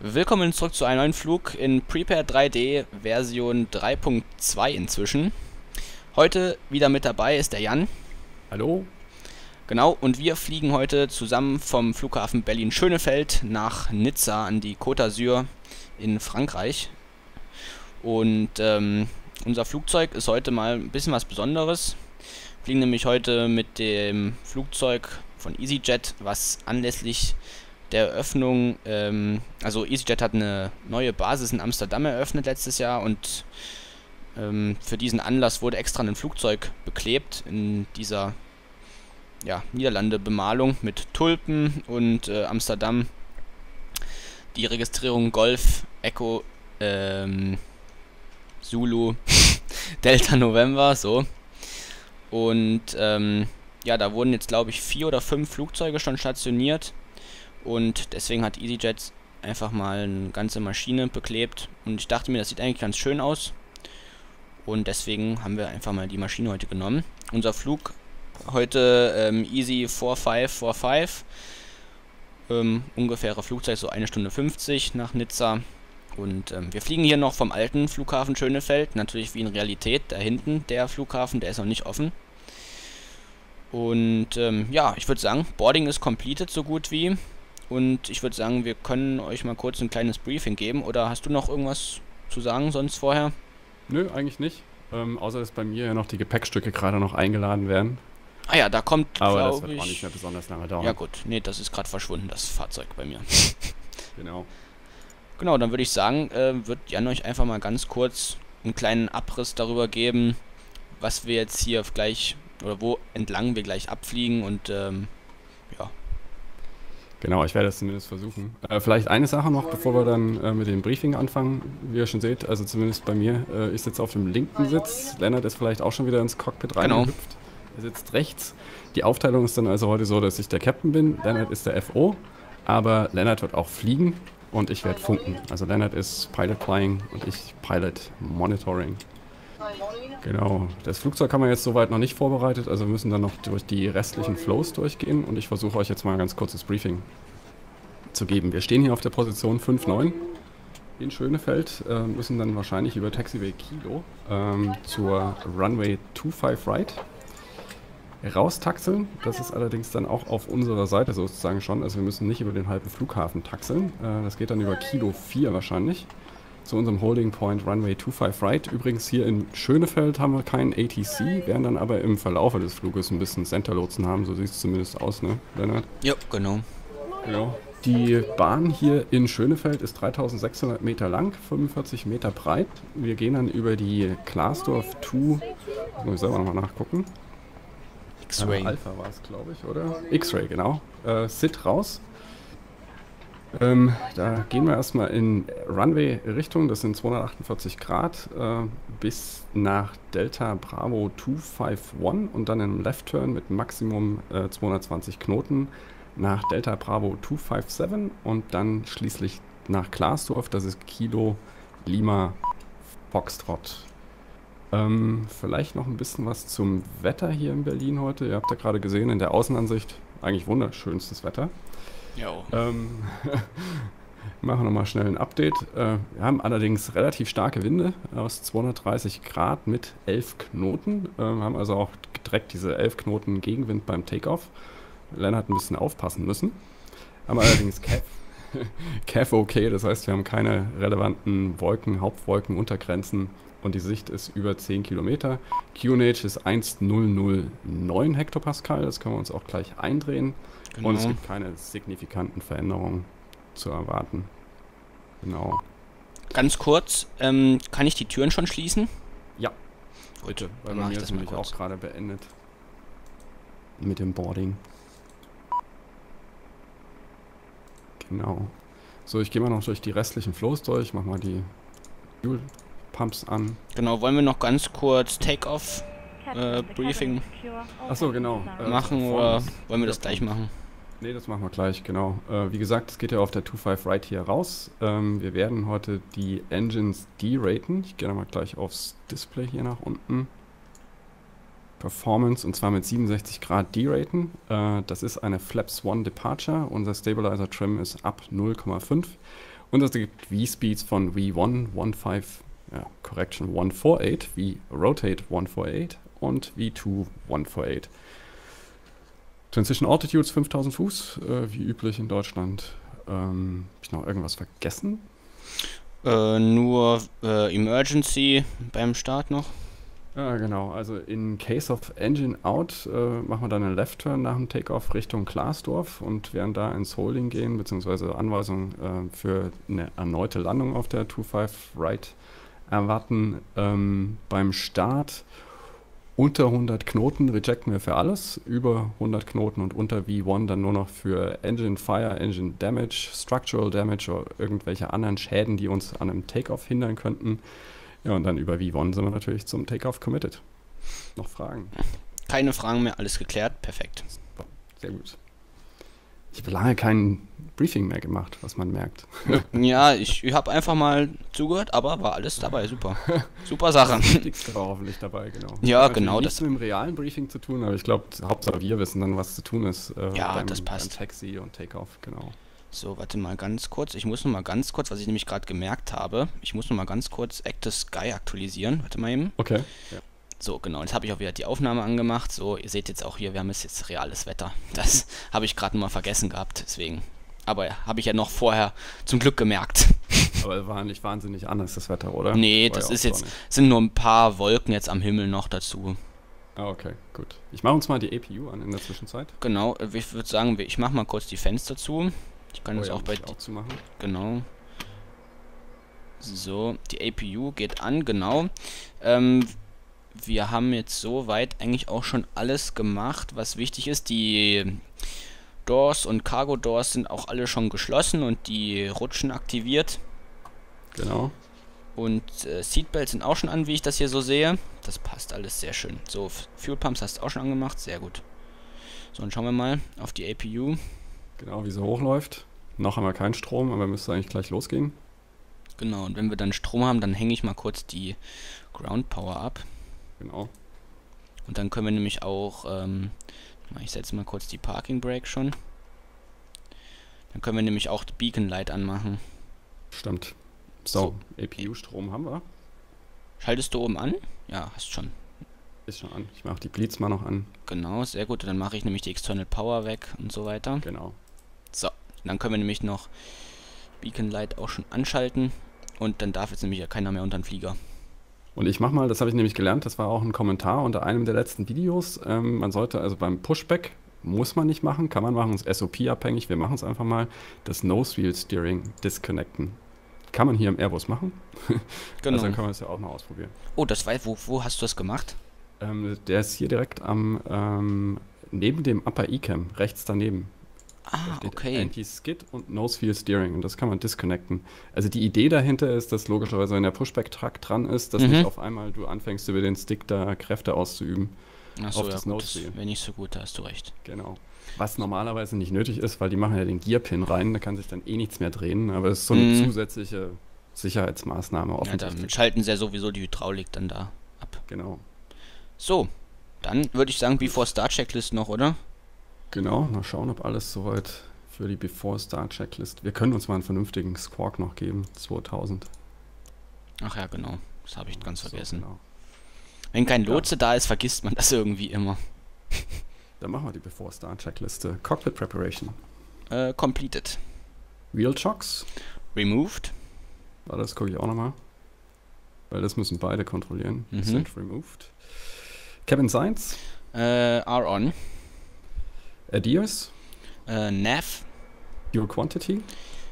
Willkommen zurück zu einem neuen Flug in Prepare 3D Version 3.2 inzwischen. Heute wieder mit dabei ist der Jan. Hallo. Genau, und wir fliegen heute zusammen vom Flughafen Berlin-Schönefeld nach Nizza an die Côte d'Azur in Frankreich. Und ähm, unser Flugzeug ist heute mal ein bisschen was Besonderes. Wir fliegen nämlich heute mit dem Flugzeug von EasyJet, was anlässlich der Eröffnung, ähm, also EasyJet hat eine neue Basis in Amsterdam eröffnet letztes Jahr und ähm, für diesen Anlass wurde extra ein Flugzeug beklebt in dieser ja, Niederlande-Bemalung mit Tulpen und äh, Amsterdam die Registrierung Golf Echo ähm, Zulu Delta November, so. Und ähm, ja, da wurden jetzt glaube ich vier oder fünf Flugzeuge schon stationiert und deswegen hat EasyJet einfach mal eine ganze Maschine beklebt. Und ich dachte mir, das sieht eigentlich ganz schön aus. Und deswegen haben wir einfach mal die Maschine heute genommen. Unser Flug heute ähm, Easy 4545. Ähm, ungefähre Flugzeit so eine Stunde 50 nach Nizza. Und ähm, wir fliegen hier noch vom alten Flughafen Schönefeld. Natürlich wie in Realität. Da hinten der Flughafen, der ist noch nicht offen. Und ähm, ja, ich würde sagen, Boarding ist completed so gut wie. Und ich würde sagen, wir können euch mal kurz ein kleines Briefing geben. Oder hast du noch irgendwas zu sagen sonst vorher? Nö, eigentlich nicht. Ähm, außer dass bei mir ja noch die Gepäckstücke gerade noch eingeladen werden. Ah ja, da kommt, Aber das wird ich, auch nicht mehr besonders lange dauern. Ja gut, nee, das ist gerade verschwunden, das Fahrzeug bei mir. genau. Genau, dann würde ich sagen, äh, wird Jan euch einfach mal ganz kurz einen kleinen Abriss darüber geben, was wir jetzt hier gleich, oder wo entlang wir gleich abfliegen und ähm, Genau, ich werde es zumindest versuchen. Äh, vielleicht eine Sache noch, bevor wir dann äh, mit dem Briefing anfangen. Wie ihr schon seht, also zumindest bei mir, äh, ich sitze auf dem linken Sitz. Lennart ist vielleicht auch schon wieder ins Cockpit genau. reingehüpft. Genau. Er sitzt rechts. Die Aufteilung ist dann also heute so, dass ich der Captain bin, Lennart ist der FO, aber Lennart wird auch fliegen und ich werde funken. Also Lennart ist Pilot Flying und ich Pilot Monitoring. Genau. Das Flugzeug haben wir jetzt soweit noch nicht vorbereitet, also wir müssen dann noch durch die restlichen Flows durchgehen und ich versuche euch jetzt mal ein ganz kurzes Briefing zu geben. Wir stehen hier auf der Position 5.9 in Schönefeld, äh, müssen dann wahrscheinlich über Taxiway Kilo ähm, zur Runway 25 Right raustaxeln. Das ist allerdings dann auch auf unserer Seite sozusagen schon. Also wir müssen nicht über den halben Flughafen taxeln. Äh, das geht dann über Kilo 4 wahrscheinlich zu unserem Holding Point Runway 25 Right. Übrigens hier in Schönefeld haben wir keinen ATC, werden dann aber im Verlaufe des Fluges ein bisschen Centerlotsen haben, so sieht es zumindest aus, ne, Lennart? Ja, genau. Ja. Die Bahn hier in Schönefeld ist 3600 Meter lang, 45 Meter breit. Wir gehen dann über die Klaasdorf 2, muss ich selber nochmal nachgucken. X-Ray. Alpha war es, glaube ich, oder? X-Ray, genau. Äh, Sit raus ähm, da gehen wir erstmal in Runway-Richtung, das sind 248 Grad, äh, bis nach Delta Bravo 251 und dann im Left Turn mit Maximum äh, 220 Knoten nach Delta Bravo 257 und dann schließlich nach Glasdorf, das ist Kilo Lima Foxtrot. Ähm, vielleicht noch ein bisschen was zum Wetter hier in Berlin heute. Ihr habt ja gerade gesehen in der Außenansicht, eigentlich wunderschönstes Wetter. Jo. Ähm, machen nochmal schnell ein Update. Äh, wir haben allerdings relativ starke Winde aus 230 Grad mit 11 Knoten. Äh, haben also auch direkt diese 11 Knoten Gegenwind beim Takeoff. Lennart hat ein bisschen aufpassen müssen. Haben allerdings CAF, CAF okay, das heißt, wir haben keine relevanten Wolken, Hauptwolken, Untergrenzen und die Sicht ist über 10 Kilometer. QNH ist 1009 Hektopascal, das können wir uns auch gleich eindrehen. Genau. Und es gibt keine signifikanten Veränderungen zu erwarten. Genau. Ganz kurz, ähm, kann ich die Türen schon schließen? Ja. Heute, weil bei mir ist nämlich auch gerade beendet. Mit dem Boarding. Genau. So, ich gehe mal noch durch die restlichen Flows durch, mach mal die Fuel Pumps an. Genau, wollen wir noch ganz kurz Take-Off äh, Briefing Achso, genau. Äh, machen oder wollen wir das gleich machen? Ne, das machen wir gleich, genau. Äh, wie gesagt, es geht ja auf der 2.5 Right hier raus. Ähm, wir werden heute die Engines deraten. Ich gehe mal gleich aufs Display hier nach unten. Performance und zwar mit 67 Grad deraten. Äh, das ist eine Flaps 1 Departure. Unser Stabilizer Trim ist ab 0,5 Und es gibt V-Speeds von V1, 15, ja, Correction 148, wie Rotate 148 und V2 148. Transition Altitudes 5000 Fuß, äh, wie üblich in Deutschland. Ähm, Habe ich noch irgendwas vergessen? Äh, nur äh, Emergency beim Start noch. Ja, genau. Also in Case of Engine Out äh, machen wir dann einen Left Turn nach dem Takeoff Richtung Klaasdorf und werden da ins Holding gehen, beziehungsweise Anweisungen äh, für eine erneute Landung auf der 25 Right erwarten. Ähm, beim Start unter 100 Knoten rejecten wir für alles, über 100 Knoten und unter V1 dann nur noch für Engine Fire, Engine Damage, Structural Damage oder irgendwelche anderen Schäden, die uns an einem Takeoff hindern könnten. Ja, und dann über V1 sind wir natürlich zum Takeoff committed. Noch Fragen? Keine Fragen mehr, alles geklärt, perfekt. Sehr gut. Ich habe lange kein Briefing mehr gemacht, was man merkt. ja, ich, ich habe einfach mal zugehört, aber war alles dabei, super. Super Sache. Das Wichtigste war hoffentlich dabei, genau. Ja, genau. Das hat mit dem realen Briefing zu tun, aber ich glaube, Hauptsache wir wissen dann, was zu tun ist. Äh, ja, beim, das passt. Taxi und Takeoff, genau. So, warte mal ganz kurz. Ich muss noch mal ganz kurz, was ich nämlich gerade gemerkt habe, ich muss noch mal ganz kurz Active Sky aktualisieren. Warte mal eben. Okay. Ja. So, genau. Jetzt habe ich auch wieder die Aufnahme angemacht. So, ihr seht jetzt auch hier, wir haben jetzt reales Wetter. Das habe ich gerade mal vergessen gehabt, deswegen. Aber ja, habe ich ja noch vorher zum Glück gemerkt. Aber war nicht wahnsinnig anders, das Wetter, oder? Nee, war das ja ist jetzt, sind nur ein paar Wolken jetzt am Himmel noch dazu. Ah, okay, gut. Ich mache uns mal die APU an in der Zwischenzeit. Genau, ich würde sagen, ich mache mal kurz die Fenster zu. Ich kann oh das ja, auch bei... Auch zu machen. Genau. So, die APU geht an, genau. Ähm, wir haben jetzt soweit eigentlich auch schon alles gemacht, was wichtig ist. Die Doors und Cargo Doors sind auch alle schon geschlossen und die Rutschen aktiviert. Genau. Und äh, Seatbelts sind auch schon an, wie ich das hier so sehe. Das passt alles sehr schön. So, Fuel Pumps hast du auch schon angemacht, sehr gut. So, dann schauen wir mal auf die APU. Genau, wie sie hochläuft. Noch haben wir keinen Strom, aber müsste eigentlich gleich losgehen. Genau, und wenn wir dann Strom haben, dann hänge ich mal kurz die Ground Power ab. Genau. Und dann können wir nämlich auch, ähm, ich setze mal kurz die Parking Brake schon. Dann können wir nämlich auch Beacon Light anmachen. Stimmt. So, so. APU-Strom haben wir. Schaltest du oben an? Ja, hast schon. Ist schon an. Ich mache die Blitz mal noch an. Genau, sehr gut. Dann mache ich nämlich die External Power weg und so weiter. Genau. So, dann können wir nämlich noch Beacon Light auch schon anschalten. Und dann darf jetzt nämlich ja keiner mehr unter den Flieger. Und ich mache mal, das habe ich nämlich gelernt, das war auch ein Kommentar unter einem der letzten Videos. Ähm, man sollte also beim Pushback, muss man nicht machen, kann man machen, ist SOP-abhängig, wir machen es einfach mal, das Nose-Wheel-Steering disconnecten. Kann man hier im Airbus machen. genau. Also dann können wir es ja auch mal ausprobieren. Oh, das war, wo, wo hast du das gemacht? Ähm, der ist hier direkt am, ähm, neben dem Upper E-Cam, rechts daneben. Ah, okay. Anti-Skid und Nose-Wheel Steering und das kann man disconnecten. Also die Idee dahinter ist, dass logischerweise, wenn der Pushback-Track dran ist, dass mhm. nicht auf einmal du anfängst, über den Stick da Kräfte auszuüben. Achso, ja, das wäre nicht so gut, da hast du recht. Genau. Was normalerweise nicht nötig ist, weil die machen ja den Gearpin rein, da kann sich dann eh nichts mehr drehen, aber es ist so eine mhm. zusätzliche Sicherheitsmaßnahme. Ja, damit schalten sie ja sowieso die Hydraulik dann da ab. Genau. So, dann würde ich sagen, Before Start Checklist noch, oder? Genau, mal schauen, ob alles soweit für die Before Start Checklist. Wir können uns mal einen vernünftigen Squawk noch geben, 2000. Ach ja, genau. Das habe ich ganz so, vergessen. Genau. Wenn kein Lotse ja. da ist, vergisst man das irgendwie immer. Dann machen wir die Before Start Checkliste. Cockpit Preparation. Äh, completed. Wheel Chocks. Removed. Warte, das gucke ich auch nochmal. Weil das müssen beide kontrollieren. Mhm. Sind removed. Cabin Signs. Äh, are on. Adios. Uh, nav. Fuel quantity.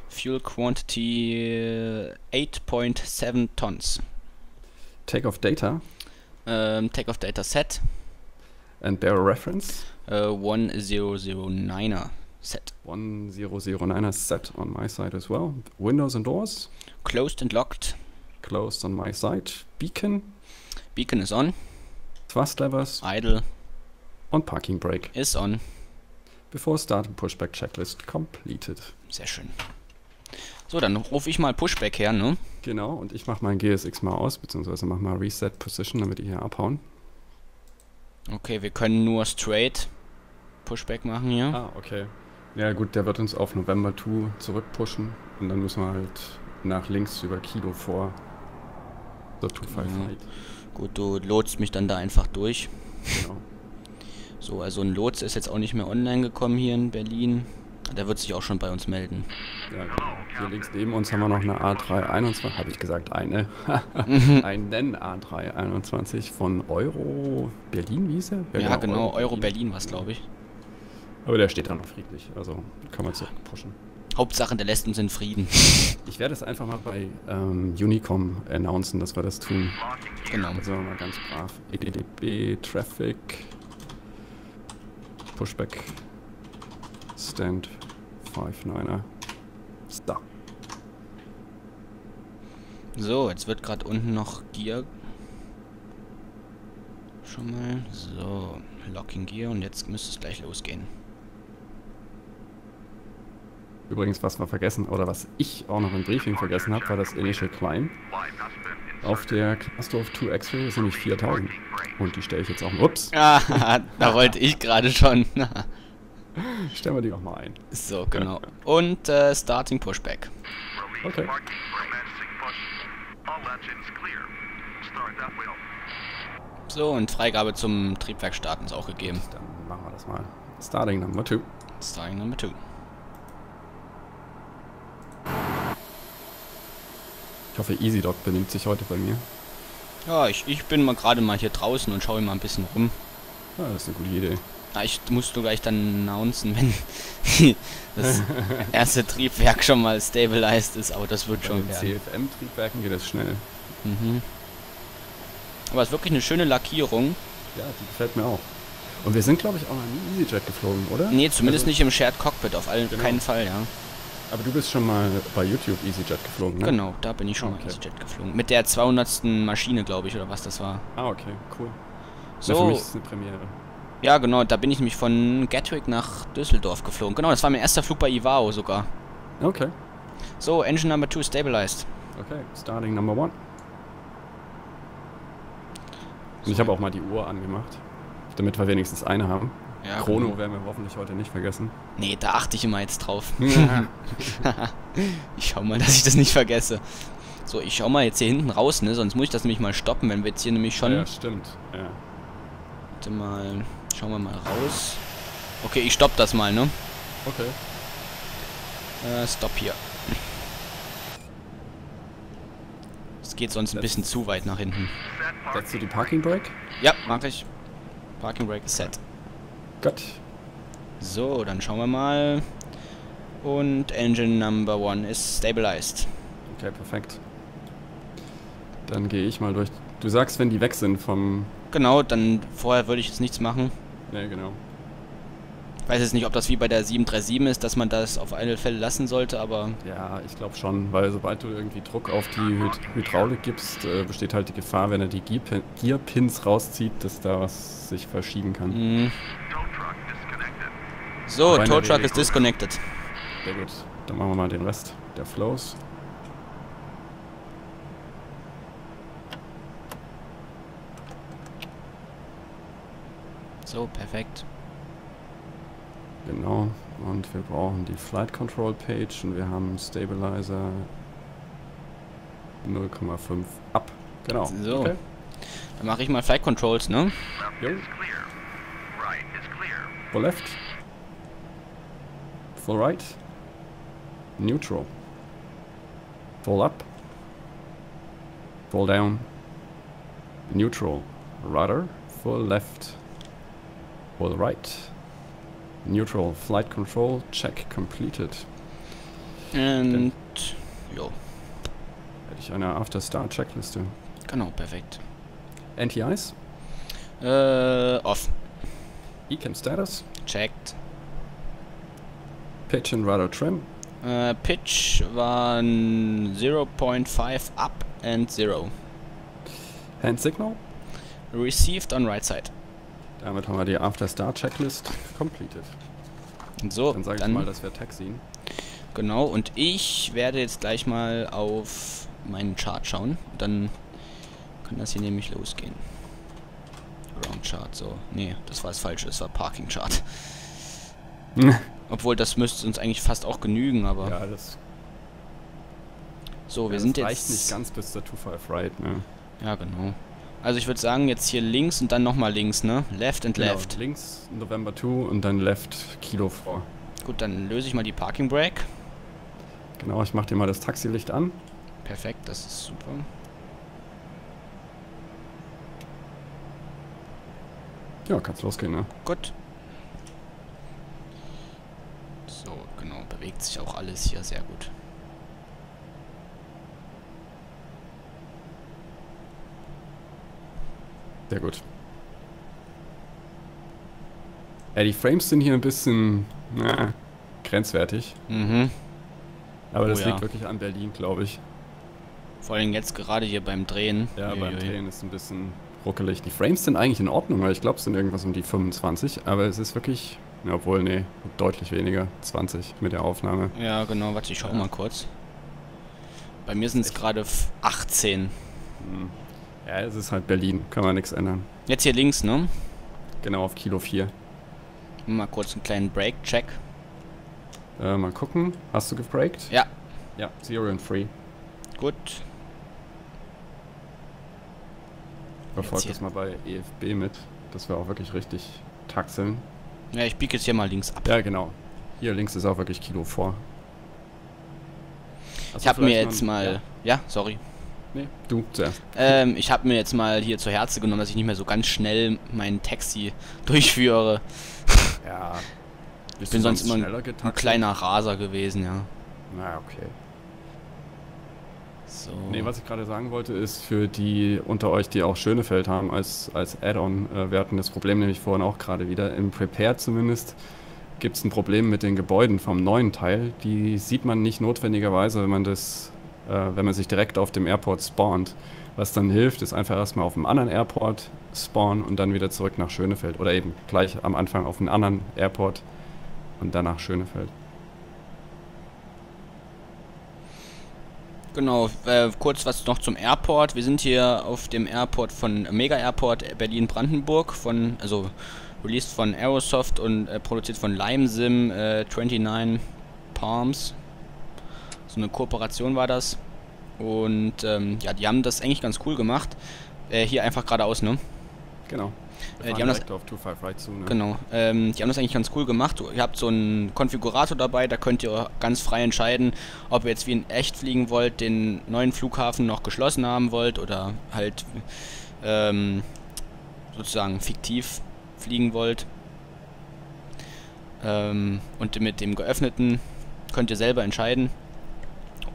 Fuel quantity uh, 8.7 tons. Takeoff data. Um, takeoff data set. And barrel reference. Uh, 1009er set. 1009er set on my side as well. Windows and doors. Closed and locked. Closed on my side. Beacon. Beacon is on. Thrust levers. Idle. On Parking Brake. Is on. Before Start Pushback Checklist completed. Sehr schön. So, dann rufe ich mal Pushback her, ne? Genau, und ich mache mein GSX mal aus, beziehungsweise mache mal Reset Position, damit die hier abhauen. Okay, wir können nur straight Pushback machen hier. Ah, okay. Ja gut, der wird uns auf November 2 zurückpushen und dann müssen wir halt nach links über Kilo vor zur 255. Ja. Gut, du lotst mich dann da einfach durch. Genau. So, also ein Lots ist jetzt auch nicht mehr online gekommen hier in Berlin. Der wird sich auch schon bei uns melden. Ja, hier links neben uns haben wir noch eine A321, habe ich gesagt, eine. Mhm. einen A321 von Euro Berlin, wie ist er? Ja, ja genau, Euro, Euro Berlin war es, glaube ich. Aber der steht da noch friedlich, also kann man pushen. Hauptsache, der lässt uns in Frieden. Ich werde es einfach mal bei ähm, Unicom announcen, dass wir das tun. Genau. Also mal ganz brav. EDDB, Traffic, Pushback, Stand, 5-9er. Star. So, jetzt wird gerade unten noch Gear. Schon mal. So, Locking Gear und jetzt müsste es gleich losgehen. Übrigens, was wir vergessen, oder was ich auch noch im Briefing vergessen habe, war das Initial Climb. Auf der Klastorf 2 X-Ray ist nämlich 4000. Und die stelle ich jetzt auch mal. Ups! Ah, da wollte ich gerade schon. Stellen wir die auch mal ein. So, genau. Und äh, Starting Pushback. Okay. So, und Freigabe zum Triebwerk starten ist auch gegeben. Dann machen wir das mal. Starting Number 2. Starting Number 2. Ich hoffe, EasyDoc benimmt sich heute bei mir. Ja, ich, ich bin mal gerade mal hier draußen und schaue mal ein bisschen rum. Ja, das ist eine gute Idee. Ja, ich musst du gleich dann announcen, wenn das erste Triebwerk schon mal stabilized ist, aber das wird bei schon werden. CFM-Triebwerken geht das schnell. Mhm. Aber es ist wirklich eine schöne Lackierung. Ja, die gefällt mir auch. Und wir sind, glaube ich, auch noch nie EasyJet geflogen, oder? Nee, zumindest also, nicht im Shared Cockpit, auf allen, genau. keinen Fall, ja. Aber du bist schon mal bei YouTube EasyJet geflogen, ne? Genau, da bin ich schon okay. mal EasyJet geflogen. Mit der 200. Maschine, glaube ich, oder was das war. Ah, okay, cool. So. Ja, für mich ist es eine Premiere. Ja, genau, da bin ich nämlich von Gatwick nach Düsseldorf geflogen. Genau, das war mein erster Flug bei Ivao sogar. Okay. So, Engine Number 2 stabilized. Okay, starting Number 1. Und ich habe auch mal die Uhr angemacht, damit wir wenigstens eine haben. Ja, Chrono genau. werden wir hoffentlich heute nicht vergessen. Nee, da achte ich immer jetzt drauf. ich schau mal, dass ich das nicht vergesse. So, ich schau mal jetzt hier hinten raus, ne? Sonst muss ich das nämlich mal stoppen, wenn wir jetzt hier nämlich schon... Ja, stimmt. Ja. Warte mal, schauen wir mal raus. Okay, ich stopp das mal, ne? Okay. Äh, stopp hier. Es geht sonst ein bisschen zu weit nach hinten. Setzt du die Parking Brake? Ja, mach ich. Parking Brake ist set. Gut. So, dann schauen wir mal. Und Engine Number One ist stabilized. Okay, perfekt. Dann gehe ich mal durch. Du sagst, wenn die weg sind vom... Genau, dann vorher würde ich jetzt nichts machen. Ne, genau. Ich weiß jetzt nicht, ob das wie bei der 737 ist, dass man das auf alle Fälle lassen sollte, aber... Ja, ich glaube schon, weil sobald du irgendwie Druck auf die Hy Hydraulik gibst, äh, besteht halt die Gefahr, wenn er die Gearpins rauszieht, dass da was sich verschieben kann. Mhm. So, Tow Truck ist disconnected. Sehr gut. Dann machen wir mal den Rest der Flows. So, perfekt. Genau. Und wir brauchen die Flight Control Page und wir haben Stabilizer 0,5 ab. Genau. So. Okay. Dann mache ich mal Flight Controls, ne? Jo. Full left. Full right. Neutral. Full up. Full down. Neutral. Rudder. Full left. Full right. Neutral. Flight control. Check completed. Und... Jo. Hätte ich eine After-Start-Checkliste. Genau, perfekt. NTIs? Äh, off. Ecam status? Checked. Pitch and rudder trim? Äh, Pitch waren 0.5 up and 0. Hand signal? Received on right side. Damit haben wir die After Start Checklist completed. So, dann sage ich mal, dass wir taxien. Genau, und ich werde jetzt gleich mal auf meinen Chart schauen. Dann kann das hier nämlich losgehen. Round Chart, so. Nee, das war das Falsche, das war Parking Chart. Obwohl, das müsste uns eigentlich fast auch genügen, aber... Ja, das, so, wir das sind reicht jetzt... nicht ganz bis zur 2-5 Right, ne? Ja, genau. Also ich würde sagen, jetzt hier links und dann nochmal links, ne? Left and Genau, left. links November 2 und dann left Kilo vor. Gut, dann löse ich mal die Parking Brake. Genau, ich mach dir mal das Taxilicht an. Perfekt, das ist super. Ja, kann's losgehen, ne? Gut. So, bewegt sich auch alles hier sehr gut. Sehr gut. Ja, die Frames sind hier ein bisschen na, grenzwertig. Mhm. Aber Oh das ja. liegt wirklich an Berlin, glaube ich. Vor allem jetzt gerade hier beim Drehen. Ja, beim Uiuiui. Drehen ist ein bisschen ruckelig. Die Frames sind eigentlich in Ordnung, weil ich glaube, es sind irgendwas um die 25. Aber es ist wirklich, ja, obwohl, nee, deutlich weniger. 20 mit der Aufnahme. Ja, genau, warte, ich schau Ja. mal kurz. Bei mir sind es gerade f- 18. Hm. Ja, es ist halt Berlin. Kann man nichts ändern. Jetzt hier links, ne? Genau auf Kilo 4. Mal kurz einen kleinen Break-Check. Äh, mal gucken. Hast du gebraked? Ja. Ja, Zero and Free. Gut. Verfolg hier. das mal bei EFB mit, dass wir auch wirklich richtig taxeln. Ja, ich biege jetzt hier mal links ab. Ja, genau. Hier links ist auch wirklich Kilo vor. Hast Ich du habe mir jetzt ein- mal... Ja, Ja, sorry. nee, du zuerst. Ähm, ich habe mir jetzt mal hier zu Herzen genommen, dass ich nicht mehr so ganz schnell mein Taxi durchführe. Ja. Ich bin sonst immer ein, kleiner Raser gewesen, ja. Na, okay. So. Nee, was ich gerade sagen wollte, ist für die unter euch, die auch Schönefeld haben als, als Add-on, äh, wir hatten das Problem nämlich vorhin auch gerade wieder, im Prepare zumindest gibt es ein Problem mit den Gebäuden vom neuen Teil. Die sieht man nicht notwendigerweise, wenn man das, äh, wenn man sich direkt auf dem Airport spawnt. Was dann hilft, ist einfach erstmal auf einem anderen Airport spawnen und dann wieder zurück nach Schönefeld. Oder eben gleich am Anfang auf einen anderen Airport und danach Schönefeld. Genau, äh, kurz was noch zum Airport. Wir sind hier auf dem Airport von Mega Airport Berlin-Brandenburg, von, also released von Aerosoft und äh, produziert von LimeSim äh, 29 Palms. So eine Kooperation war das. Und ähm, ja, die haben das eigentlich ganz cool gemacht. Äh, hier einfach geradeaus, ne? Genau. Äh, die haben das- auf 25 Right zu, ne? Genau. Ähm, die haben das eigentlich ganz cool gemacht. Ihr habt so einen Konfigurator dabei, da könnt ihr ganz frei entscheiden, ob ihr jetzt wie in echt fliegen wollt, den neuen Flughafen noch geschlossen haben wollt oder halt ähm, sozusagen fiktiv fliegen wollt. Ähm, und mit dem geöffneten könnt ihr selber entscheiden.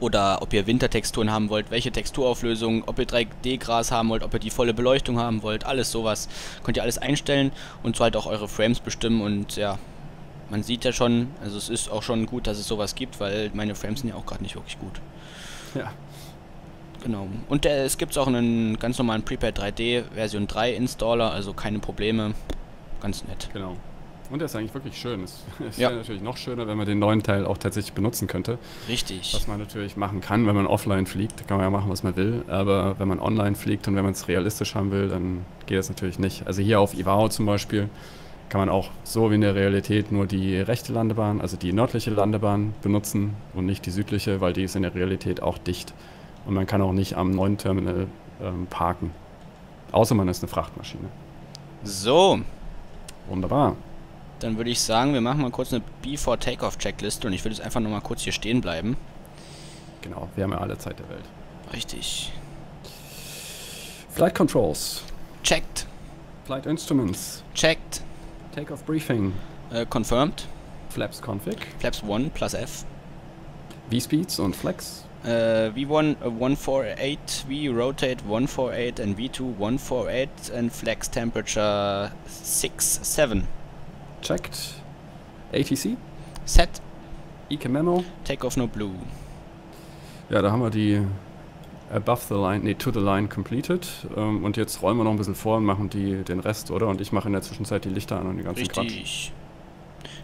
Oder ob ihr Wintertexturen haben wollt, welche Texturauflösung, ob ihr 3D-Gras haben wollt, ob ihr die volle Beleuchtung haben wollt, alles sowas. Könnt ihr alles einstellen und so halt auch eure Frames bestimmen und ja, man sieht ja schon, also es ist auch schon gut, dass es sowas gibt, weil meine Frames sind ja auch gerade nicht wirklich gut. Ja. Genau. Und äh, es gibt auch einen ganz normalen Prepaid 3D Version 3 Installer, also keine Probleme. Ganz nett. Genau. Und der ist eigentlich wirklich schön. Es, es Ja. wäre natürlich noch schöner, wenn man den neuen Teil auch tatsächlich benutzen könnte. Richtig. Was man natürlich machen kann, wenn man offline fliegt, kann man ja machen, was man will. Aber wenn man online fliegt und wenn man es realistisch haben will, dann geht das natürlich nicht. Also hier auf Ivao zum Beispiel kann man auch so wie in der Realität nur die rechte Landebahn, also die nördliche Landebahn benutzen und nicht die südliche, weil die ist in der Realität auch dicht. Und man kann auch nicht am neuen Terminal ähm, parken. Außer man ist eine Frachtmaschine. So, Wunderbar. Dann würde ich sagen, wir machen mal kurz eine Before Takeoff Checkliste und ich würde jetzt einfach nochmal kurz hier stehen bleiben. Genau, wir haben ja alle Zeit der Welt. Richtig. Flight Controls, Checked. Flight Instruments, Checked. Takeoff Briefing, Äh, confirmed. Flaps Config, Flaps 1 plus F. V-Speeds und Flex, Äh, V1 äh, 148, V rotate 148 and V2 148 and flex temperature 6 7. checked. ATC, Set. EK Memo. Takeoff no blue. Ja, da haben wir die Above the Line, nee, To the Line completed. Ähm, und jetzt rollen wir noch ein bisschen vor und machen die, den Rest, oder? Und ich mache in der Zwischenzeit die Lichter an und die ganzen Quatsch. Richtig.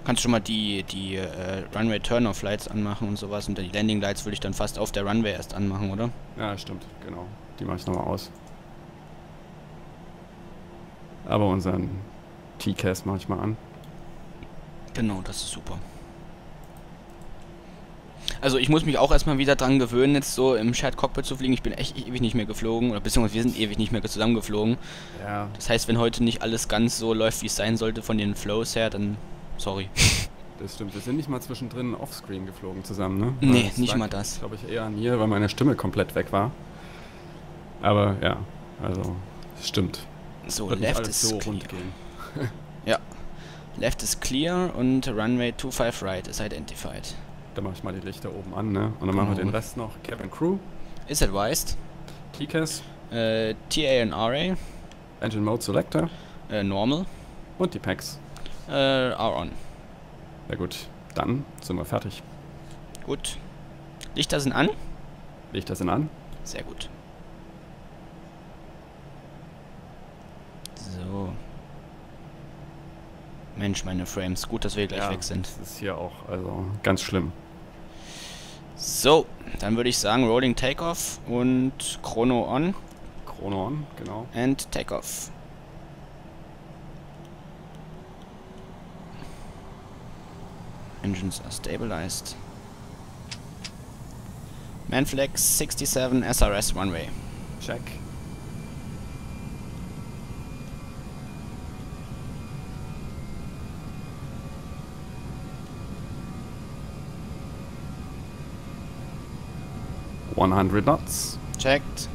Kannst du schon mal die, die äh, Runway Turn-Off Lights anmachen und sowas und die Landing Lights würde ich dann fast auf der Runway erst anmachen, oder? Ja, stimmt, genau. Die mache ich nochmal aus. Aber unseren T-Cast mache ich mal an. Genau, das ist super. Also ich muss mich auch erstmal wieder dran gewöhnen, jetzt so im Shared Cockpit zu fliegen. Ich bin echt ewig nicht mehr geflogen, oder beziehungsweise wir sind ewig nicht mehr zusammengeflogen. Ja. Das heißt, wenn heute nicht alles ganz so läuft, wie es sein sollte von den Flows her, dann sorry. Das stimmt. Wir sind nicht mal zwischendrin offscreen geflogen zusammen, ne? Nee, nicht mal das. Glaube ich eher an mir, weil meine Stimme komplett weg war. Aber ja, also stimmt. So, Wird left alles is so clear. rund gehen. Ja. Left is clear und Runway 25 right is identified. Dann mache ich mal die Lichter oben an, ne? Und dann machen wir Genau. den Rest noch. Cabin Crew, Is advised. TCAS, Äh, TA and RA, Engine Mode Selector äh, normal, und die Packs. äh, are on. Na gut, dann sind wir fertig. Gut. Lichter sind an. Lichter sind an. Sehr gut. So. Mensch, meine Frames. Gut, dass wir gleich weg sind. Das ist hier auch also ganz schlimm. So, dann würde ich sagen Rolling Takeoff und Chrono on Chrono on, genau. and Takeoff. Engines are stabilized. Manflex 67 SRS runway. Check. One hundred knots. Checked.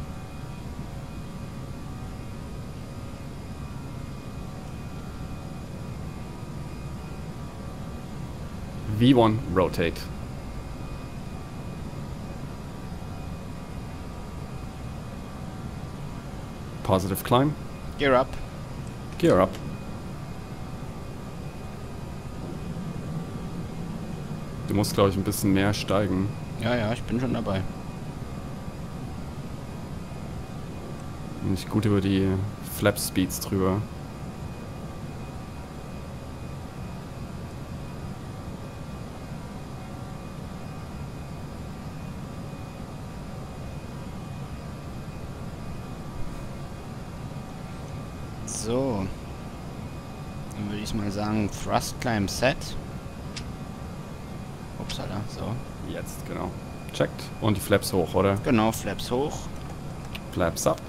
V1 rotate. Positive climb. Gear up. Gear up. Du musst, glaube ich, ein bisschen mehr steigen. Ja, ja, ich bin schon dabei. Nicht gut über die Flap Speeds drüber. So. Dann würde ich mal sagen, Thrust Climb Set. Upsala, so. Jetzt, genau. Checkt. Und die Flaps hoch, oder? Genau, Flaps hoch. Flaps up.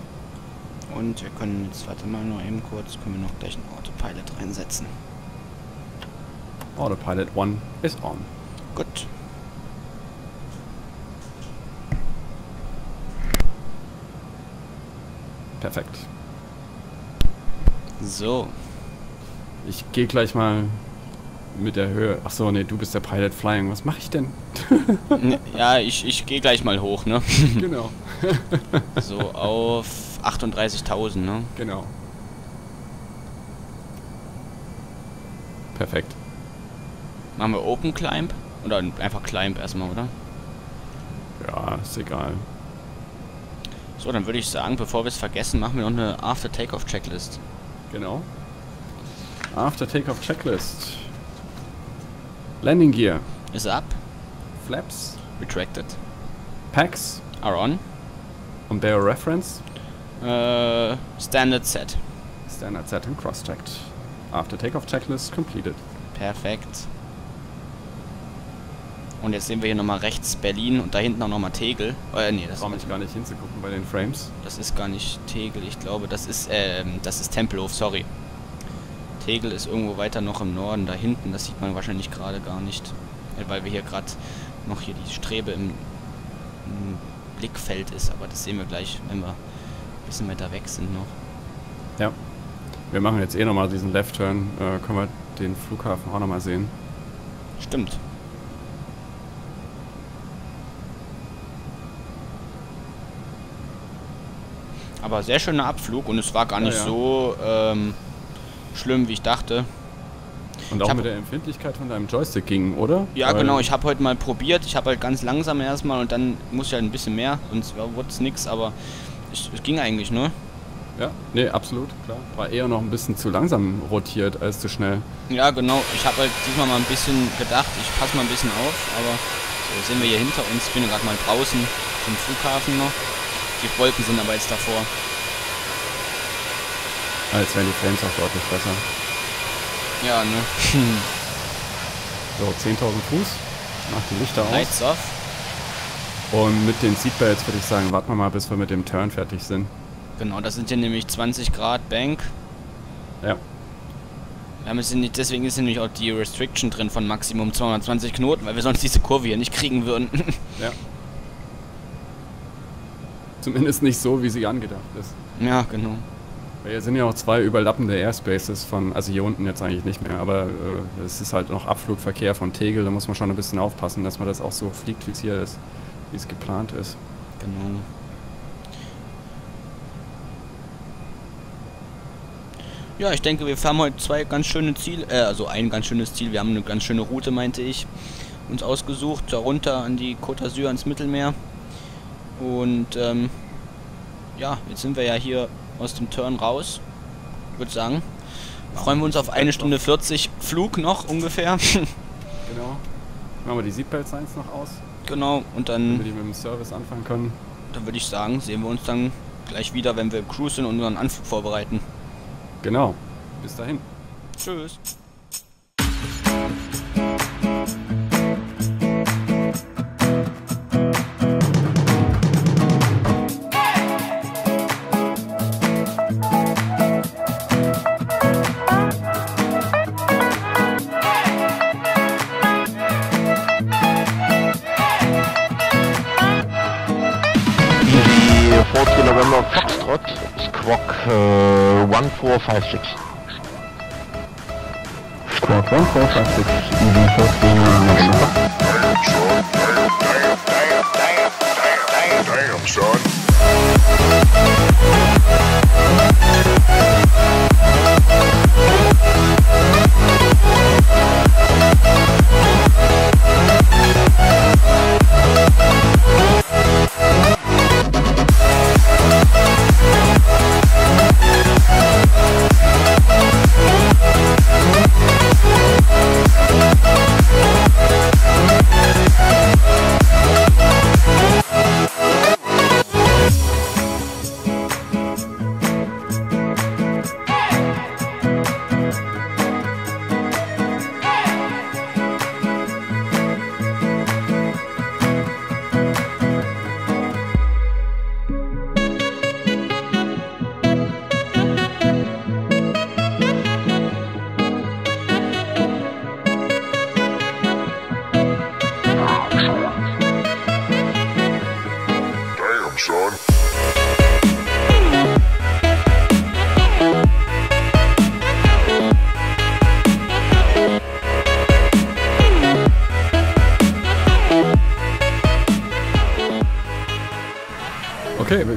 Und wir können jetzt, warte mal nur eben kurz, können wir noch gleich einen Autopilot reinsetzen. Autopilot 1 is on. Gut. Perfekt. So. Ich gehe gleich mal mit der Höhe. Achso, nee, du bist der Pilot Flying. Was mache ich denn? Ja, ich, ich gehe gleich mal hoch, ne? genau. So auf 38.000, ne? Genau. Perfekt. Machen wir Open Climb? Oder einfach Climb erstmal, oder? Ja, ist egal. So, dann würde ich sagen, bevor wir es vergessen, machen wir noch eine After Takeoff Checklist. Genau. After Takeoff Checklist. Landing Gear. Is up, Flaps. retracted, Packs. are on, Und Barrel Reference. Äh, Standard Set. Standard Set and Cross-Checked. After Takeoff Checklist completed. Perfekt. Und jetzt sehen wir hier nochmal rechts Berlin und da hinten auch nochmal Tegel. Äh, nee, das, Brauche mich gar nicht hinzugucken bei den Frames. das ist gar nicht Tegel. Ich glaube, das ist, ähm, das ist Tempelhof, sorry. Tegel ist irgendwo weiter noch im Norden, da hinten. Das sieht man wahrscheinlich gerade gar nicht. Weil wir hier gerade noch hier die Strebe im, im Blickfeld ist. Aber das sehen wir gleich, wenn wir bisschen weiter weg sind noch. Ja. Wir machen jetzt eh nochmal diesen Left Turn. Äh, können wir den Flughafen auch nochmal sehen. Stimmt. Aber sehr schöner Abflug und es war gar Ja, nicht ja. so ähm, schlimm, wie ich dachte. Und auch mit der Empfindlichkeit von deinem Joystick ging, oder? Ja, Weil- genau, ich habe heute mal probiert. Ich habe halt ganz langsam erstmal und dann muss ich halt ein bisschen mehr, sonst wurde es nix, aber ich, es ging eigentlich, ne? Ja, nee, absolut, klar. War eher noch ein bisschen zu langsam rotiert als zu schnell. Ja, genau. Ich habe halt diesmal mal ein bisschen gedacht, ich passe mal ein bisschen auf, aber so sehen wir hier hinter uns. Ich bin gerade mal draußen zum Flughafen noch. Die Wolken sind aber jetzt davor. Als wären die Frames auch deutlich besser. Ja, ne? So, 10.000 Fuß. Mach die Lichter aus. Lights off. Und mit den Seatbelts würde ich sagen, warten wir mal, bis wir mit dem Turn fertig sind. Genau, das sind hier nämlich 20 Grad Bank. Ja. Nicht, deswegen ist nämlich auch die Restriction drin von Maximum 220 Knoten, weil wir sonst diese Kurve hier nicht kriegen würden. ja. Zumindest nicht so, wie sie angedacht ist. Ja, genau. Hier sind ja auch zwei überlappende Airspaces von, also hier unten jetzt eigentlich nicht mehr, aber äh, es ist halt noch Abflugverkehr von Tegel, da muss man schon ein bisschen aufpassen, dass man das auch so fliegt, wie es hier ist, wie es geplant ist. Genau. Ja, ich denke, wir haben heute zwei ganz schöne Ziele, äh, also ein ganz schönes Ziel, wir haben eine ganz schöne Route, meinte ich, uns ausgesucht, darunter an die Côte d'Azur ans Mittelmeer. Und ähm, ja, jetzt sind wir ja hier aus dem Turn raus. Ich würde sagen, freuen wir uns auf eine Stunde 40 Flug noch ungefähr. genau. Machen wir die Seatbelt-Signs noch aus. Genau, und dann... Wir die mit dem Service anfangen können. Dann würde ich sagen, sehen wir uns dann gleich wieder, wenn wir Cruise in unseren Anflug vorbereiten. Genau. Bis dahin. Tschüss.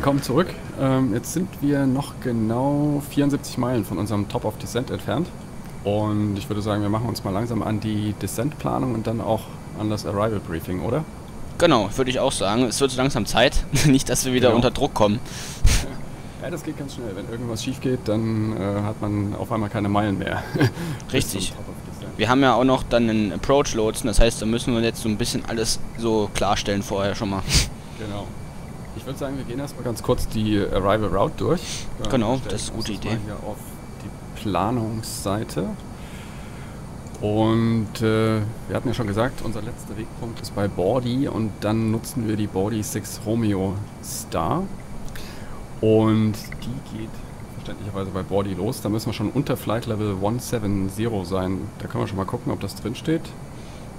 Willkommen zurück. Ähm, jetzt sind wir noch genau 74 Meilen von unserem Top of Descent entfernt. Und ich würde sagen, wir machen uns mal langsam an die Descent-Planung und dann auch an das Arrival Briefing, oder? Genau, würde ich auch sagen. Es wird so langsam Zeit. Nicht, dass wir wieder genau. unter Druck kommen. Ja, das geht ganz schnell. Wenn irgendwas schief geht, dann äh, hat man auf einmal keine Meilen mehr. Richtig. Wir haben ja auch noch dann einen Approach Lotsen, das heißt, da müssen wir jetzt so ein bisschen alles so klarstellen vorher schon mal. Genau. Ich würde sagen, wir gehen erstmal ganz kurz die Arrival Route durch. Genau, das ist eine gute Idee. Hier auf die Planungsseite. Und äh, wir hatten ja schon gesagt, unser letzter Wegpunkt ist bei Bordy und dann nutzen wir die Bordy 6 Romeo Star. Und die geht verständlicherweise bei Bordy los. Da müssen wir schon unter Flight Level 170 sein. Da können wir schon mal gucken, ob das drin steht.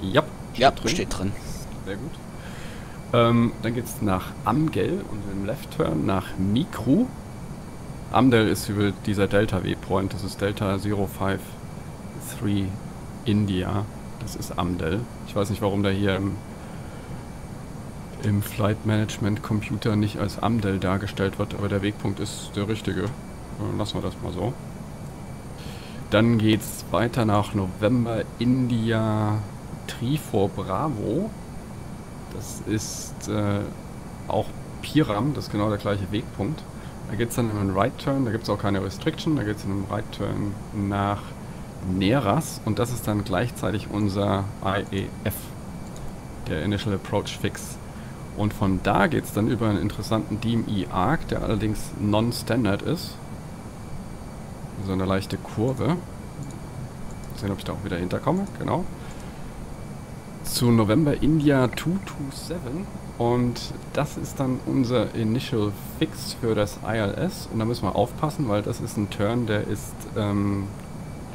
Ja, steht ja, drin. steht drin. Sehr gut. Ähm, dann geht es nach Amgel und im Left Turn nach Mikru. Amgel ist über dieser Delta W-Point, das ist Delta 053 India. Das ist Amdel. Ich weiß nicht, warum der hier im, im Flight Management Computer nicht als Amdel dargestellt wird, aber der Wegpunkt ist der richtige. Lassen wir das mal so. Dann geht es weiter nach November India Trifor Bravo. Das ist äh, auch Piram, das ist genau der gleiche Wegpunkt. Da geht es dann in einen Right Turn, da gibt es auch keine Restriction, da geht es in einen Right Turn nach Neras und das ist dann gleichzeitig unser IEF, der Initial Approach Fix. Und von da geht es dann über einen interessanten DME Arc, der allerdings non-standard ist. So eine leichte Kurve. Mal sehen, ob ich da auch wieder hinterkomme, genau zu November India 227 und das ist dann unser Initial Fix für das ILS und da müssen wir aufpassen, weil das ist ein Turn, der ist ähm,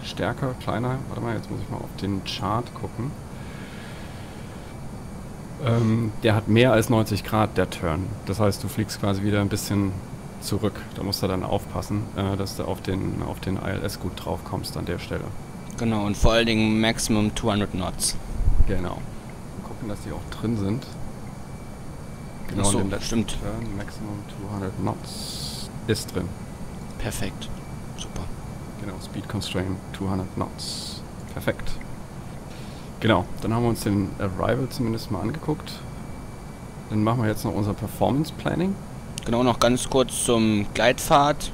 stärker, kleiner. Warte mal, jetzt muss ich mal auf den Chart gucken. Ähm, der hat mehr als 90 Grad, der Turn. Das heißt, du fliegst quasi wieder ein bisschen zurück. Da musst du dann aufpassen, äh, dass du auf den, auf den ILS gut drauf kommst an der Stelle. Genau, und vor allen Dingen Maximum 200 Knots. Genau. Gucken, dass die auch drin sind. Genau, so, stimmt. Turn, Maximum 200 Knots ist drin. Perfekt. Super. Genau, Speed Constraint 200 Knots. Perfekt. Genau, dann haben wir uns den Arrival zumindest mal angeguckt. Dann machen wir jetzt noch unser Performance Planning. Genau, noch ganz kurz zum Gleitpfad.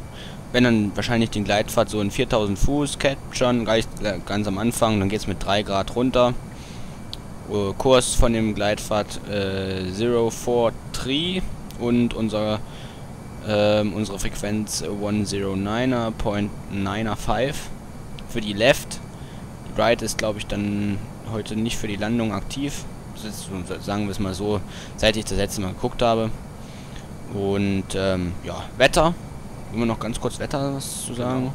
Wenn dann wahrscheinlich den Gleitpfad so in 4000 Fuß capturen, gleich äh, ganz am Anfang, dann geht es mit 3 Grad runter. Äh, Kurs von dem Gleitpfad äh, 043 und unser, ähm, unsere Frequenz 109er.95 für die Left. Die Right ist glaube ich dann heute nicht für die Landung aktiv. Das ist, sagen wir es mal so, seit ich das letzte Mal geguckt habe. Und ähm, ja, Wetter. Immer noch ganz kurz Wetter was zu sagen.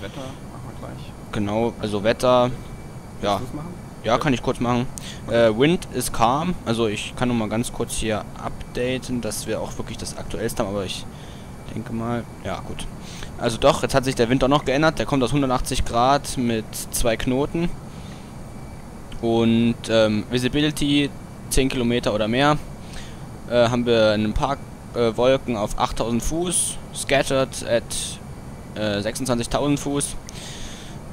Wetter machen wir gleich. Genau, also Wetter. Ja, Willst machen? Ja, kann ich kurz machen. Äh, Wind ist calm. Also ich kann noch mal ganz kurz hier updaten, dass wir auch wirklich das aktuellste haben, aber ich denke mal, ja gut. Also doch, jetzt hat sich der Wind auch noch geändert. Der kommt aus 180 Grad mit zwei Knoten. Und ähm, Visibility 10 Kilometer oder mehr. Äh, haben wir ein paar äh, Wolken auf 8000 Fuß. Scattered at äh, 26.000 Fuß.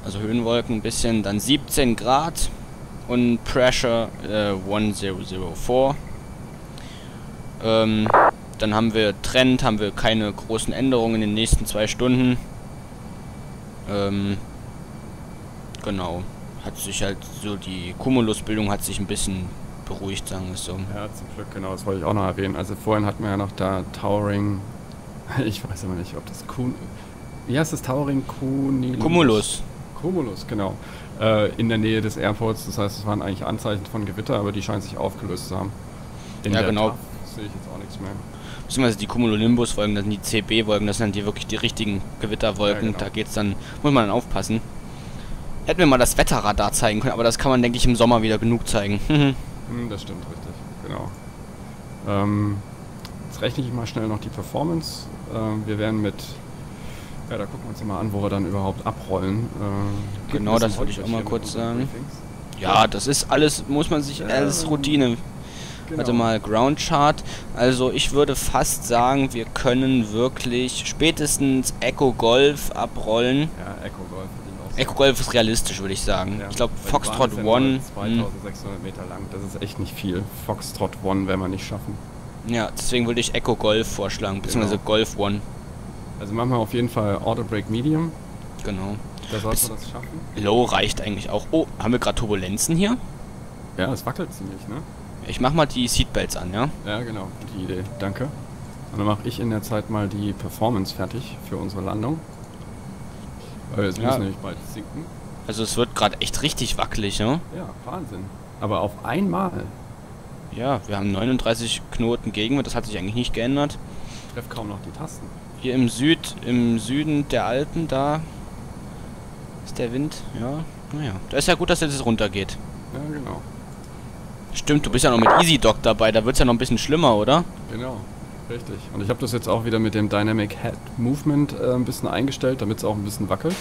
Also Höhenwolken ein bisschen. Dann 17 Grad und Pressure äh, 1004. Ähm, dann haben wir Trend, haben wir keine großen Änderungen in den nächsten zwei Stunden. Ähm, genau. Hat sich halt so die Cumulusbildung hat sich ein bisschen beruhigt, sagen wir es so. Ja, zum Glück, genau, das wollte ich auch noch erwähnen. Also vorhin hatten wir ja noch da Towering, ich weiß aber nicht, ob das Kun... Wie heißt das Towering Cunilus? Cumulus. Cumulus, genau. Äh, in der Nähe des Airports, das heißt, es waren eigentlich Anzeichen von Gewitter, aber die scheinen sich aufgelöst zu haben. In Ja, genau. Sehe ich jetzt auch nichts mehr. Beziehungsweise die Cumulonimbus-Wolken, das sind die CB-Wolken, das sind dann die wirklich die richtigen Gewitterwolken. Ja, genau. Da geht's dann, muss man dann aufpassen. Hätten wir mal das Wetterradar zeigen können, aber das kann man, denke ich, im Sommer wieder genug zeigen. Hm, das stimmt, richtig, genau. Ähm, jetzt rechne ich mal schnell noch die Performance. Ähm, wir werden mit, ja, da gucken wir uns mal an, wo wir dann überhaupt abrollen. Äh, Genau, das wollte ich auch mal kurz sagen. Briefings. ja, das ist alles, muss man sich, alles Routine. Genau. Warte mal, Ground Chart. Also ich würde fast sagen, wir können wirklich spätestens Echo Golf abrollen. Ja, Echo Golf. Echo Golf ist realistisch, würde ich sagen. Ja, Ich glaube, Foxtrot One. nur hm, 2600 Meter lang, das ist echt nicht viel. Foxtrot One werden wir nicht schaffen. Ja, deswegen würde ich Echo Golf vorschlagen, beziehungsweise Genau. Golf One. Also machen wir auf jeden Fall Auto Break Medium. Genau. Da sollten wir das schaffen. Low reicht eigentlich auch. Oh, haben wir gerade Turbulenzen hier? Ja, es wackelt ziemlich, ne? Ich mach mal die Seatbelts an, ja? Ja, genau. Die Idee. Danke. Und dann mache ich in der Zeit mal die Performance fertig für unsere Landung. Weil wir jetzt Ja. müssen nämlich bald sinken. Also es wird gerade echt richtig wackelig, ne? Ja, Wahnsinn. Aber auf einmal. Ja, wir haben 39 Knoten Gegenwind, das hat sich eigentlich nicht geändert. Ich treffe kaum noch die Tasten. Hier im Süd, im Süden der Alpen, da ist der Wind, ja. Naja, da ist ja gut, dass jetzt runtergeht. Ja, genau. Stimmt, du bist ja noch mit Easy Dock dabei, da wird's ja noch ein bisschen schlimmer, oder? Genau. Richtig. Und ich habe das jetzt auch wieder mit dem Dynamic Head Movement äh, ein bisschen eingestellt, damit es auch ein bisschen wackelt.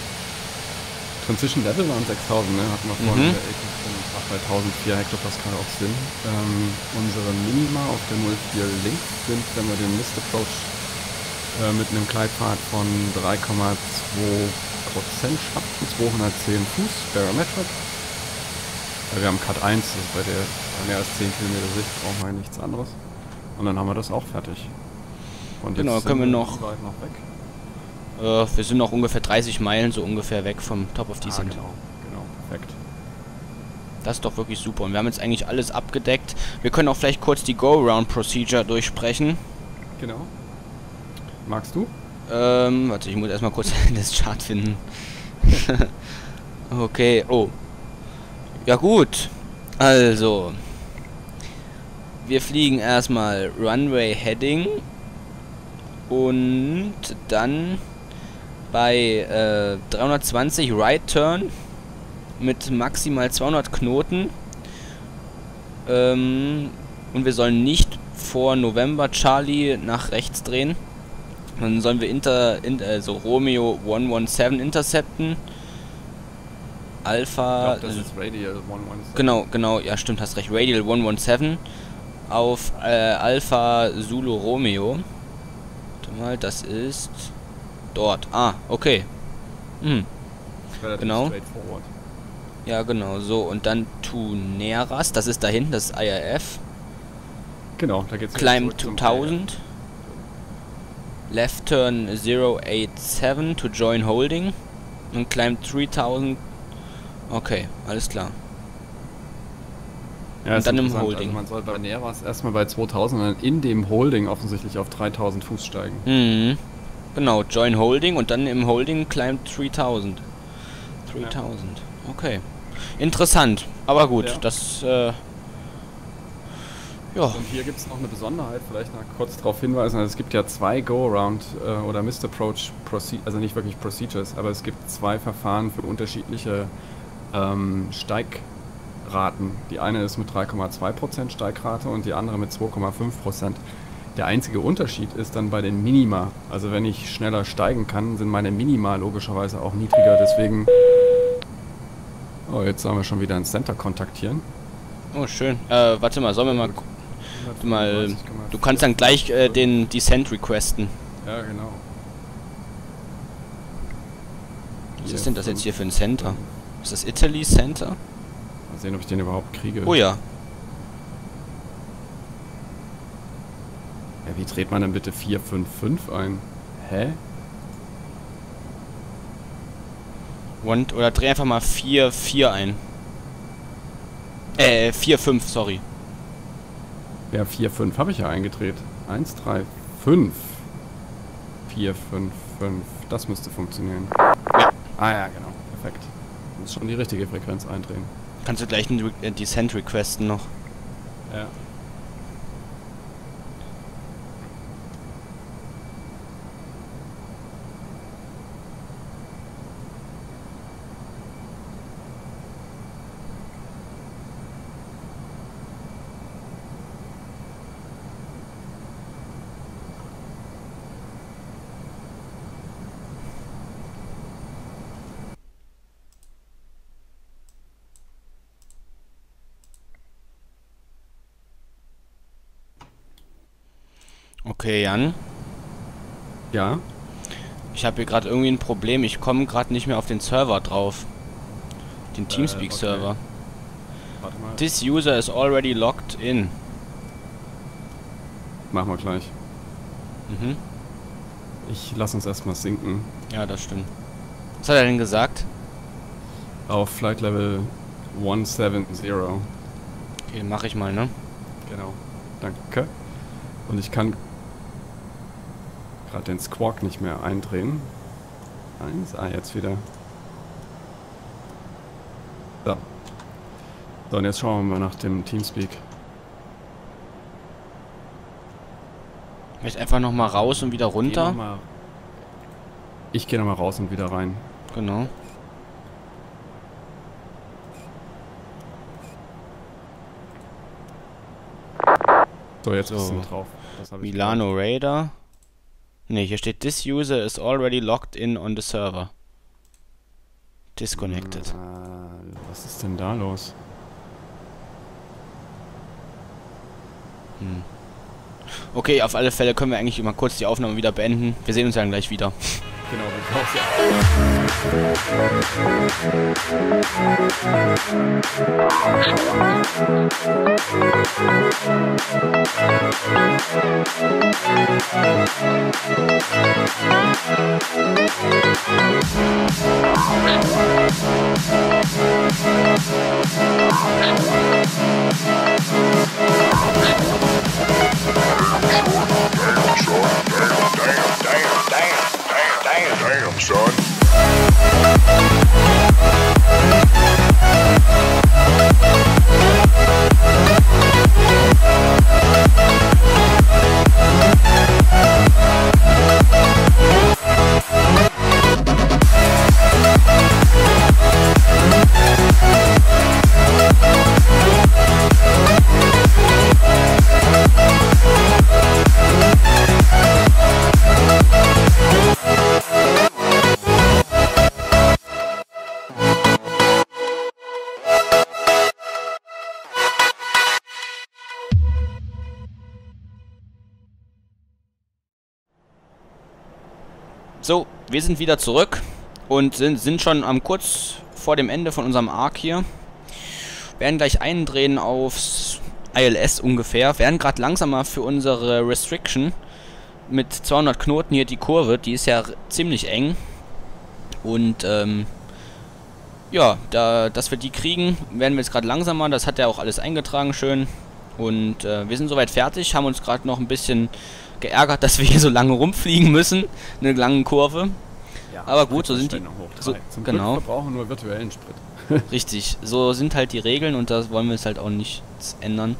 Transition Level waren 6000, ne? Hatten wir vorhin Mhm. in der Ecke bei 1004 Hektopascal auch Sinn. Ähm, unsere Minima auf der 04 links sind, wenn wir den Mist Approach äh, mit einem Gleitpfad von 3,2% schaffen, 210 Fuß, Barometric. Äh, wir haben Cut 1, also bei der bei mehr als 10 Kilometer Sicht brauchen wir nichts anderes. Und dann haben wir das auch fertig. Und Genau, sind können wir noch- noch weg. Äh, wir sind noch ungefähr 30 Meilen so ungefähr weg vom Top of Ah, Descent. genau, genau, perfekt. Das ist doch wirklich super. Und wir haben jetzt eigentlich alles abgedeckt. Wir können auch vielleicht kurz die Go-Round-Procedure durchsprechen. Genau. Magst du? Ähm, warte, ich muss erstmal kurz das Chart finden. okay, oh. Ja gut. Also, wir fliegen erstmal Runway Heading und dann bei äh, 320 Right Turn mit maximal 200 Knoten. Ähm, und wir sollen nicht vor November Charlie nach rechts drehen. Dann sollen wir Inter, in, also Romeo 117 intercepten. Alpha. Ich glaub, das ist Radial 117. Genau, genau, ja stimmt, hast recht. Radial 117 auf äh, Alpha Zulu Romeo. Warte mal, das ist dort. Ah, okay. Hm. Genau. Ja, genau, so. Und dann Tuneras, das ist da hinten, das ist IRF. Genau, da geht's Climb zurück zum 2000. Left turn 087 to join holding. Und climb 3000. Okay, alles klar. Ja, Und dann im. Holding. Also man soll bei Neras erstmal bei 2000 und dann in dem Holding offensichtlich auf 3000 Fuß steigen. Mhm. Genau, join holding und dann im holding climb 3000. 3000. Okay. Interessant. Aber gut, Ja. das äh, ja. Und hier gibt es noch eine Besonderheit, vielleicht noch kurz darauf hinweisen. Also es gibt ja zwei Go-Around äh, oder Missed Approach, Proce also nicht wirklich Procedures, aber es gibt zwei Verfahren für unterschiedliche ähm, Steigraten. Die eine ist mit 3,2% Steigrate und die andere mit 2,5%. Der einzige Unterschied ist dann bei den Minima. Also wenn ich schneller steigen kann, sind meine Minima logischerweise auch niedriger. Deswegen... Oh, jetzt sollen wir schon wieder ein Center kontaktieren. Oh, schön. Äh, warte mal, sollen wir mal mal du kannst dann gleich äh, den Descent requesten. Ja, genau. Was ist denn das jetzt hier für ein Center? Ist das Italy Center? Mal sehen, ob ich den überhaupt kriege. Oh ja. Ja, wie dreht man denn bitte 455 ein? Hä? Und, oder dreh einfach mal 4, 4 ein. Äh, 4, 5, sorry. Ja, 45 habe ich ja eingedreht. 1, 3, 5. 4, 5, 5. Das müsste funktionieren. Ja. Ah ja, genau. Perfekt. Muss schon die richtige Frequenz eindrehen. Kannst du gleich einen Re äh, Descent requesten noch. Ja. Okay, Jan. Ja? Ich habe hier gerade irgendwie ein Problem. Ich komme gerade nicht mehr auf den Server drauf. Den Teamspeak-Server. Warte mal. This user is already logged in. Machen wir gleich. Mhm. Ich lass uns erstmal sinken. Ja, das stimmt. Was hat er denn gesagt? Auf Flight Level 170. Okay, mache ich mal, ne? Genau. Danke. Und ich kann gerade den Squawk nicht mehr eindrehen. Eins, ah, jetzt wieder. So. So, und jetzt schauen wir mal nach dem Teamspeak. Vielleicht einfach nochmal raus und wieder Geh runter. noch Ich gehe nochmal raus und wieder rein. Genau. So, jetzt So. ist es drauf. Milano Raider. Ne, hier steht This user is already logged in on the server. Disconnected. Äh, was ist denn da los? Hm. Okay, auf alle Fälle können wir eigentlich mal kurz die Aufnahme wieder beenden. Wir sehen uns dann gleich wieder. Genau, wir brauchen Damn, Damn, damn, son. So, wir sind wieder zurück und sind, sind schon am kurz vor dem Ende von unserem Arc hier. Werden gleich eindrehen aufs ILS ungefähr. Werden gerade langsamer für unsere Restriction. Mit 200 Knoten hier die Kurve, die ist ja ziemlich eng. Und ähm, ja, da, dass wir die kriegen, werden wir jetzt gerade langsamer. Das hat er auch alles eingetragen schön. Und äh, wir sind soweit fertig, haben uns gerade noch ein bisschen geärgert, dass wir hier so lange rumfliegen müssen. Eine lange Kurve. Ja, Aber gut, so sind die- so- Zum genau. Glück verbrauchen nur virtuellen Sprit. Richtig, so sind halt die Regeln und da wollen wir es halt auch nicht ändern.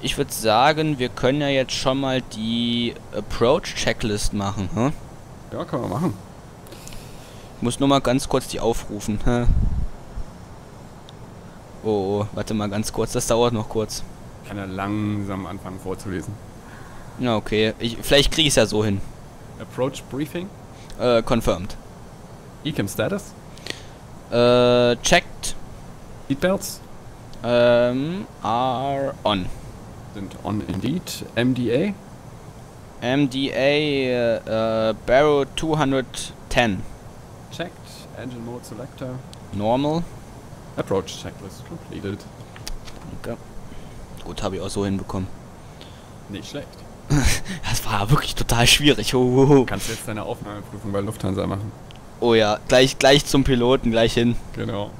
Ich würde sagen, wir können ja jetzt schon mal die Approach-Checklist machen. Hm? Ja, kann man machen. Ich muss nur mal ganz kurz die aufrufen. Oh, oh, warte mal ganz kurz, das dauert noch kurz. Ich kann ja langsam anfangen vorzulesen. Na okay, ich, vielleicht kriege ich es ja so hin. Approach Briefing. Äh, confirmed. Ecam Status. Äh, checked. Seatbelts Ähm, are on. sind on indeed. MDA. MDA, äh, äh, Barrow 210. Checked. Engine Mode Selector. Normal. Approach Checklist completed. Danke. Gut, habe ich auch so hinbekommen. Nicht schlecht. Das war wirklich total schwierig. Oh. Kannst jetzt deine Aufnahmeprüfung bei Lufthansa machen. oh ja, gleich, gleich zum Piloten, gleich hin. Genau.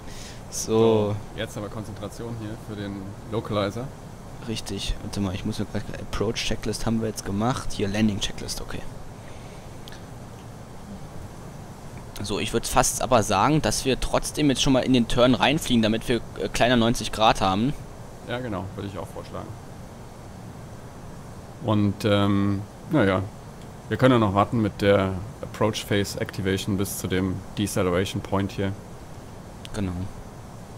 So, Jetzt aber Konzentration hier für den Localizer. richtig. Warte mal, ich muss mir gleich... Approach Checklist haben wir jetzt gemacht. Hier, Landing Checklist, okay. So, ich würde fast aber sagen, dass wir trotzdem jetzt schon mal in den Turn reinfliegen, damit wir äh, kleiner 90 Grad haben. Ja, genau, würde ich auch vorschlagen. Und, ähm, naja, wir können ja noch warten mit der Approach Phase Activation bis zu dem Deceleration Point hier. Genau,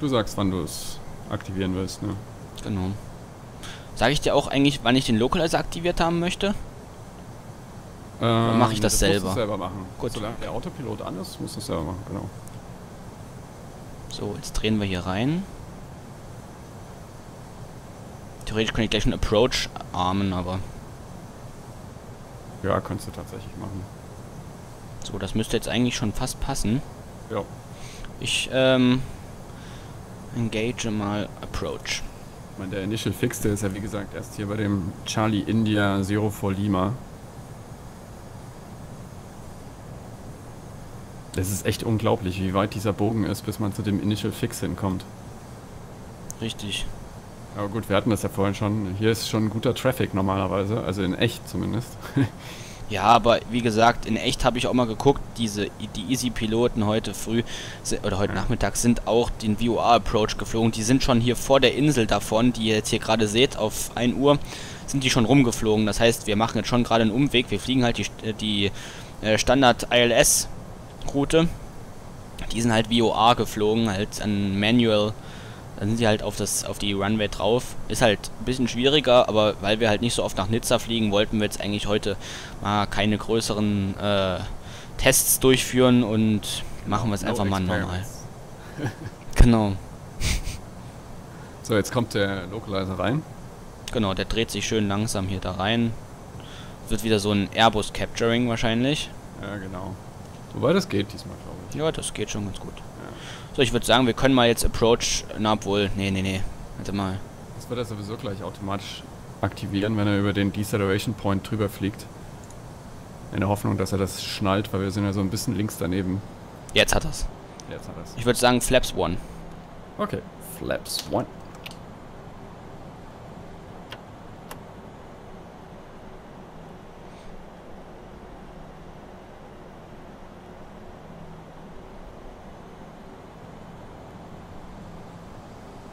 Du sagst, wann du es aktivieren willst, ne? genau. Sage ich dir auch eigentlich, wann ich den Localizer aktiviert haben möchte? Ähm, mach ich das musst selber? du selber machen. Gut. Solange der Autopilot an ist, musst du es selber machen, genau. So, jetzt drehen wir hier rein. Theoretisch kann ich gleich einen Approach armen, aber Ja, kannst du tatsächlich machen. so, das müsste jetzt eigentlich schon fast passen. Ja. Ich, ähm, engage mal Approach. Ich meine, der Initial Fix, der ist ja wie gesagt erst hier bei dem Charlie India Zero for Lima. Das ist echt unglaublich, wie weit dieser Bogen ist, bis man zu dem Initial Fix hinkommt. Richtig. Aber gut, wir hatten das ja vorhin schon. Hier ist schon guter Traffic normalerweise, also in echt zumindest. Ja, aber wie gesagt, in echt habe ich auch mal geguckt, diese die Easy-Piloten heute früh oder heute Nachmittag sind auch den VOA-Approach geflogen. Die sind schon hier vor der Insel davon, die ihr jetzt hier gerade seht, auf 1 Uhr, sind die schon rumgeflogen. Das heißt, wir machen jetzt schon gerade einen Umweg. Wir fliegen halt die, äh, die äh, Standard-ILS-Route. Die sind halt VOA geflogen, halt an Manual. Dann sind sie halt auf das auf die Runway drauf. Ist halt ein bisschen schwieriger, aber weil wir halt nicht so oft nach Nizza fliegen, wollten wir jetzt eigentlich heute mal keine größeren äh, Tests durchführen und machen wir es No einfach mal normal. Genau. So, jetzt kommt der Localizer rein. Genau, der dreht sich schön langsam hier da rein. Wird wieder so ein Airbus Capturing wahrscheinlich. Ja, genau. Wobei das geht diesmal, glaube ich. Ja, das geht schon ganz gut. So, ich würde sagen, wir können mal jetzt Approach. Na, obwohl. Nee, nee, nee. Warte mal. Das wird er sowieso gleich automatisch aktivieren, wenn er über den Deceleration Point drüber fliegt. In der Hoffnung, dass er das schnallt, weil wir sind ja so ein bisschen links daneben. Jetzt hat er's. Jetzt hat er es. Ich würde sagen, Flaps One. Okay. Flaps one.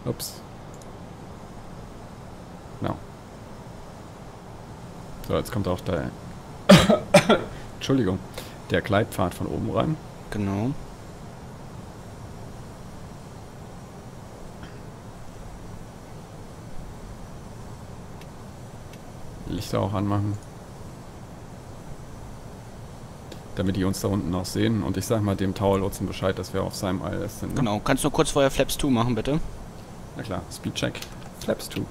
Ups. No. So, jetzt kommt auch der. Entschuldigung. Der Gleitpfad von oben rein. Genau. Lichter auch anmachen. Damit die uns da unten auch sehen. Und ich sag mal dem Tower-Lotsen Bescheid, dass wir auf seinem ILS sind. ne? Genau. Kannst du kurz vorher Flaps 2 machen, bitte? Na klar, Speedcheck. Flaps 2.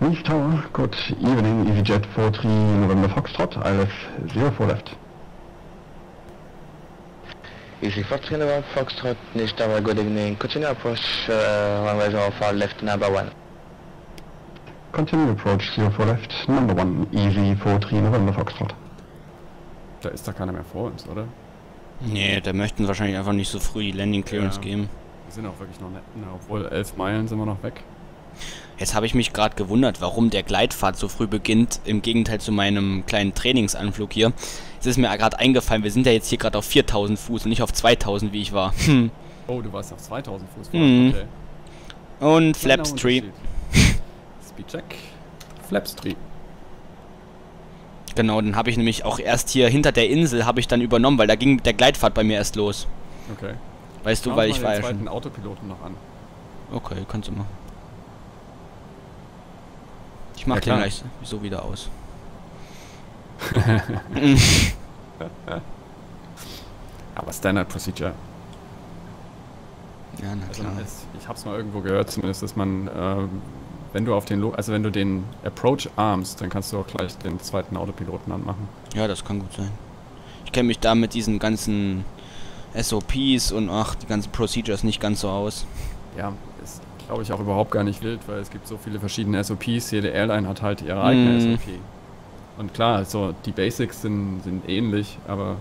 Reef Tower, good evening, EasyJet 43 November Foxtrot, ILF 04 left. Easy 43 November Foxtrot, Nish Tower, good evening. Continue approach uh, runway 04 left, number 1. Continue approach 04 left, number 1, Easy 43 November Foxtrot. Da ist da keiner mehr vor uns, oder? Nee, da möchten wahrscheinlich einfach nicht so früh die Landing Clearance Ja. geben. Wir sind auch wirklich noch nicht, na, obwohl elf Meilen sind wir noch weg. Jetzt habe ich mich gerade gewundert, warum der Gleitfahrt so früh beginnt, im Gegenteil zu meinem kleinen Trainingsanflug hier. Es ist mir gerade eingefallen, wir sind ja jetzt hier gerade auf 4000 Fuß und nicht auf 2000, wie ich war. Hm. Oh, du warst auf 2000 Fuß. Mhm. Okay. Und Kleiner Flapstree. Speedcheck. Flapstree. Genau, dann habe ich nämlich auch erst hier hinter der Insel habe ich dann übernommen, weil da ging der Gleitfahrt bei mir erst los. Okay. Weißt du, Schau weil ich war ja zweiten schon. Autopiloten noch an. Okay, kannst du machen. Ich mach Ja, den gleich so wieder aus. Aber Standard Procedure. Ja, na Also klar. es, ich habe es mal irgendwo gehört, zumindest, dass man, ähm, wenn du auf den, Lo also wenn du den Approach armst, dann kannst du auch gleich den zweiten Autopiloten anmachen. Ja, das kann gut sein. Ich kenne mich da mit diesen ganzen SOPs und ach, die ganzen Procedures nicht ganz so aus. Ja, ist, glaube ich, auch überhaupt gar nicht wild, weil es gibt so viele verschiedene SOPs. Jede Airline hat halt ihre eigene Mhm. SOP. Und klar, so die Basics sind, sind ähnlich, aber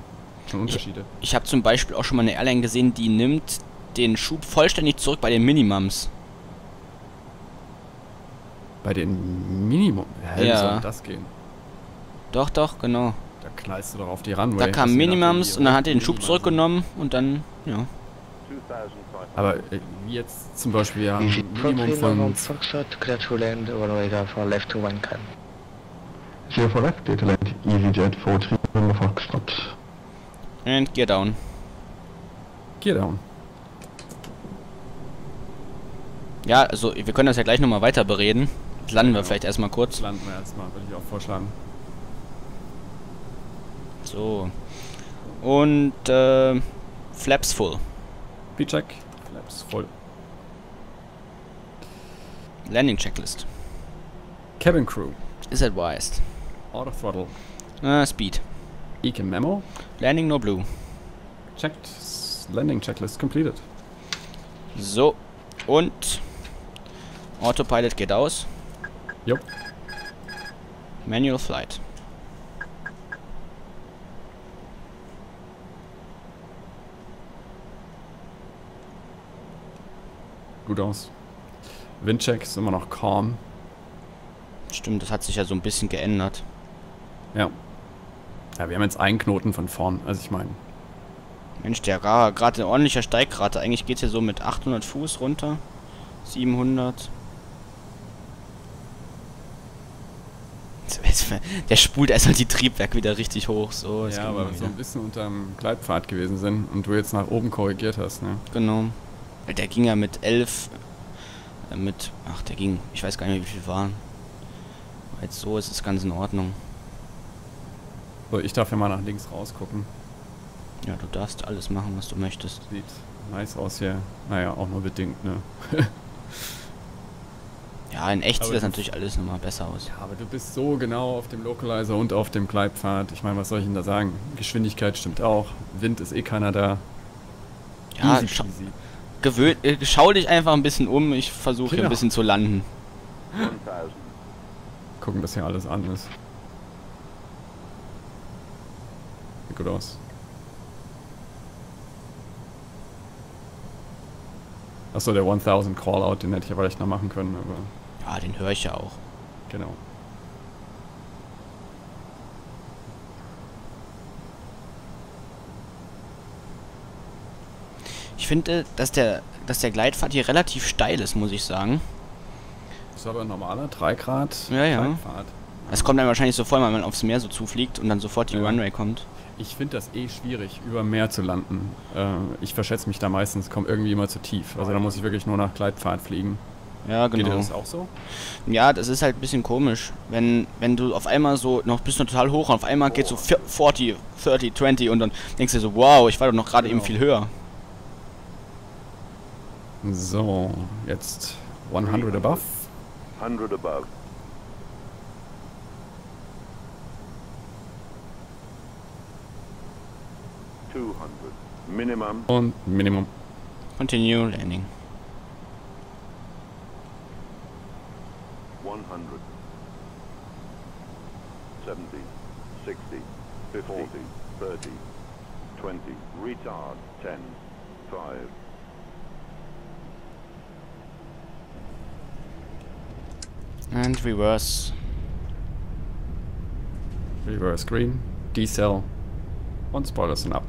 schon Unterschiede. Ich habe zum Beispiel auch schon mal eine Airline gesehen, die nimmt den Schub vollständig zurück bei den Minimums. Bei den Minimum, hä, wie Ja. soll das gehen? Doch, doch, genau. Da knallst du doch auf die Runway. Da Das kam je nachdem, Minimums und dann hat er den Schub zurückgenommen und dann, ja. Aber äh, jetzt zum Beispiel, ja, ein Easy Minimum 43 von land, runway 04 left to 1 can. 04 left, data land, EasyJet 43 November Foxtrot. And gear down. Gear Down. Ja, also wir können das ja gleich nochmal weiter bereden. Jetzt landen wir Genau. vielleicht erstmal kurz. Landen wir erstmal, würde ich auch vorschlagen. So. Und äh, Flaps full. B-Check. Flaps voll. Landing Checklist. Cabin Crew. Is advised. Auto Throttle. Äh, Speed. Econ Memo. Landing no blue. Checked. Landing Checklist completed. So. Und Autopilot geht aus. Jupp. Manual Flight. Gut aus. Windcheck ist immer noch calm. Stimmt, das hat sich ja so ein bisschen geändert. Ja. Ja, wir haben jetzt einen Knoten von vorn. Also ich meine, Mensch, der Ra gerade ein ordentlicher Steigrate. Eigentlich geht's hier so mit 800 Fuß runter. 700. Der spult erstmal die Triebwerk wieder richtig hoch. So, ja, mal wir so ein bisschen unterm Gleitpfad gewesen sind und du jetzt nach oben korrigiert hast, ne? Genau. Der ging ja mit 11. Äh, mit. Ach, der ging. Ich weiß gar nicht, wie viel waren. Aber Jetzt so ist es ganz in Ordnung. So, ich darf ja mal nach links rausgucken. Ja, du darfst alles machen, was du möchtest. Sieht nice aus hier. Naja, auch nur bedingt, ne? Ja, in echt Aber sieht das natürlich alles nochmal besser aus. Ja, aber du bist so genau auf dem Localizer und auf dem Gleitpfad. Ich meine, was soll ich denn da sagen? Geschwindigkeit stimmt auch. Wind ist eh keiner da. Ja, Easy peasy. Gewöhn, äh, schau dich einfach ein bisschen um. Ich versuche hier Ja. ein bisschen zu landen. Gucken, dass hier alles an ist. Sieht gut aus. Achso, der 1000 Callout, den hätte ich aber vielleicht noch machen können, aber Ja, den höre ich ja auch. genau. Ich finde, dass der, dass der Gleitpfad hier relativ steil ist, muss ich sagen. Das ist aber ein normaler 3 Grad Ja, ja. Gleitpfad. Es kommt einem wahrscheinlich so vor, wenn man aufs Meer so zufliegt und dann sofort die Ja. Runway kommt. Ich finde das eh schwierig, über Meer zu landen. Äh, ich verschätze mich da meistens, komme irgendwie immer zu tief. Also da muss ich wirklich nur nach Gleitpfad fliegen. Ja, Geht dir genau. das auch so? Ja, das ist halt ein bisschen komisch. Wenn, wenn du auf einmal so, noch bist du total hoch und auf einmal geht so 40, 30, 20 und dann denkst du so, wow, ich war doch noch gerade eben Genau. viel höher. So, jetzt 100 above. 100 above. Minimum. Und Minimum. Continue landing. 100. 70, 60, 50, 40, 30, 20, retard, 10, 5, And reverse. Reverse Green. D-Cell. Und Spoilers sind ab.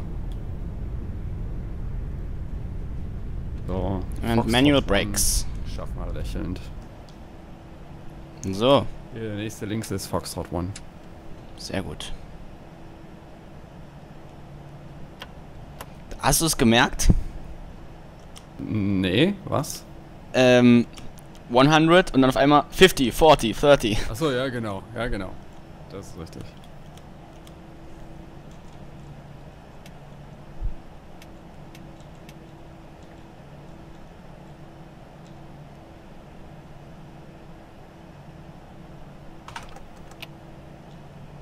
So. And Foxtrot manual brakes. Schaffen wir lächelnd. So, Hier, der nächste links ist Foxtrot One. sehr gut. Hast du es gemerkt? Nee, was? Ähm, 100 und dann auf einmal 50, 40, 30. Achso, ja genau, ja genau. Das ist richtig.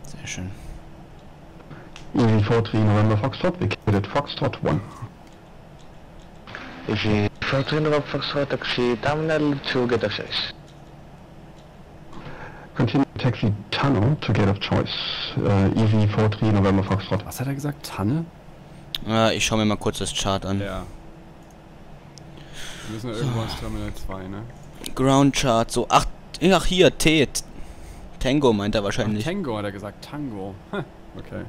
Sehr schön. EV43 November Foxtrot, vacated Foxtrot 1. Easy 43 Foxtrot, taxi terminal to get access. Continue taxi tunnel to gate of choice. Uh, EV43 November Foxtrot. Was hat er gesagt? Tanne? Äh, ich schaue mir mal kurz das Chart an. Ja. Wir müssen ja irgendwo ins Terminal 2, ne? Ground Chart, so. Ach, ach hier, T. Tango meint er Ach, wahrscheinlich. Tango hat er gesagt, Tango. Ha, okay.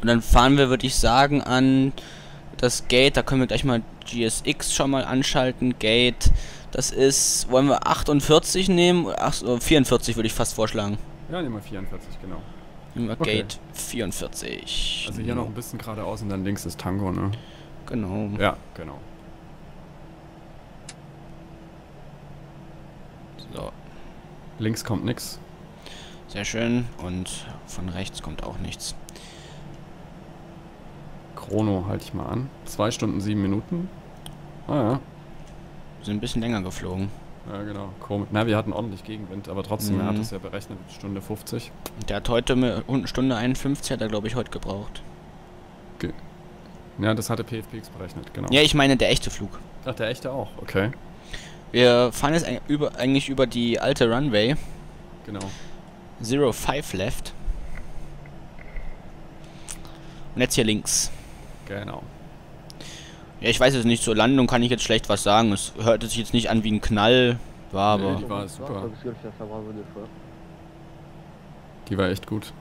Und dann fahren wir, würde ich sagen, an das Gate. Da können wir gleich mal GSX schon mal anschalten. Gate, das ist, wollen wir 48 nehmen? Ach, so, 44 würde ich fast vorschlagen. Ja, nehmen wir 44, genau. Nehmen wir Okay. Gate 44. Also hier noch ein bisschen geradeaus und dann links ist Tango, ne? Genau. Ja, genau. So, Links kommt nix. sehr schön. Und von rechts kommt auch nichts. Chrono halte ich mal an. 2 Stunden 7 Minuten. Ah ja. Wir sind ein bisschen länger geflogen. Ja, genau. Komisch. Na, wir hatten ordentlich Gegenwind, aber trotzdem, er hat Mhm. es ja berechnet, Stunde 50. Der hat heute eine Stunde 51, hat er glaube ich heute gebraucht. Ja, das hatte PFPX berechnet, genau. Ja, ich meine der echte Flug. Ach, der echte auch, okay. Wir fahren jetzt über, eigentlich über die alte Runway. Genau. Zero Five left. Und jetzt hier links. Genau. Ja, ich weiß jetzt nicht, zur Landung kann ich jetzt schlecht was sagen. Es hörte sich jetzt nicht an wie ein Knall, war Nee, aber. die war super. Die war echt gut.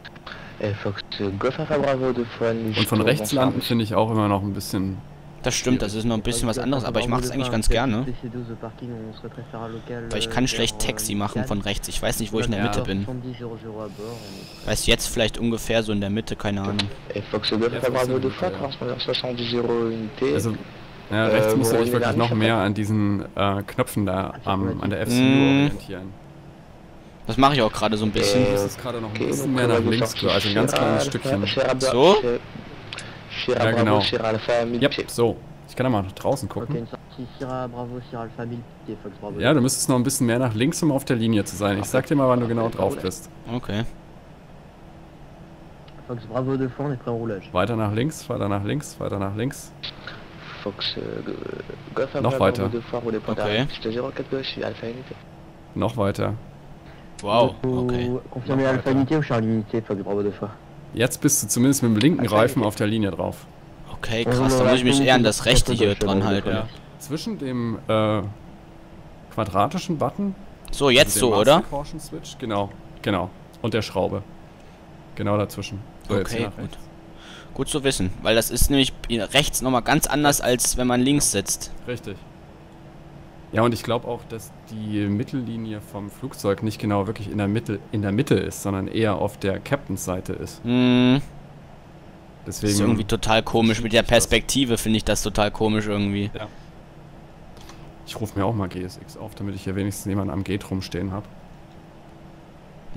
Deux fois. Und von rechts landen finde ich auch immer noch ein bisschen. Das stimmt, das ist noch ein bisschen was anderes, aber ich mache es eigentlich ganz gerne. Weil ich kann schlecht Taxi machen von rechts. Ich weiß nicht, wo ich in der. Mitte bin. Weiß jetzt vielleicht ungefähr so in der Mitte, keine Ahnung. Et Fox Golf Ja, Alpha Fox Bravo deux Golf, fois, ja. transpondeur 70 Unité. Also, ja, rechts Äh, musst du dich wirklich noch mehr an diesen äh, Knöpfen da am, an der FCU Mm. orientieren. Das mache ich auch gerade so ein bisschen. Du musst gerade noch ein bisschen mehr nach links, also ein ganz kleines Stückchen. So? Ja, genau. Ja, Yep, so. Ich kann da mal nach draußen gucken. une sortie Sierra Bravo, Sierra Alpha 1000 pieds, Fox Bravo. Ja, du müsstest noch ein bisschen mehr nach links, um auf der Linie zu sein. Ich sag dir mal, wann du genau drauf bist. Okay. Fox Bravo fois, on est prêt en roulage. Weiter nach links, weiter nach links, weiter nach links. Fox Golf Noch Alpha weiter. Bravo deux fois, roulez point Ok. d'arrêt. Piste 04 gauche, Alpha Unité. Noch weiter. Wow, okay. Confirmez Alpha. Unité ou Charlie Unité, Fox Bravo deux fois. Jetzt bist du zumindest mit dem linken Reifen auf der Linie drauf. Okay, krass, da muss ich mich eher an das rechte hier dran halten. Ja. Zwischen dem äh, quadratischen Button. So, jetzt also so, oder? Caution Switch, genau, genau. Und der Schraube. Genau dazwischen. So, Okay, gut. rechts. Gut zu wissen, weil das ist nämlich rechts nochmal ganz anders, als wenn man links sitzt. Richtig. Ja, und ich glaube auch, dass die Mittellinie vom Flugzeug nicht genau wirklich in der Mitte, in der Mitte ist, sondern eher auf der Captains Seite ist. Hm, das Deswegen. ist irgendwie total komisch. Mit der das. Perspektive finde ich das total komisch irgendwie. ich rufe mir auch mal GSX auf, damit ich hier wenigstens jemanden am Gate rumstehen habe.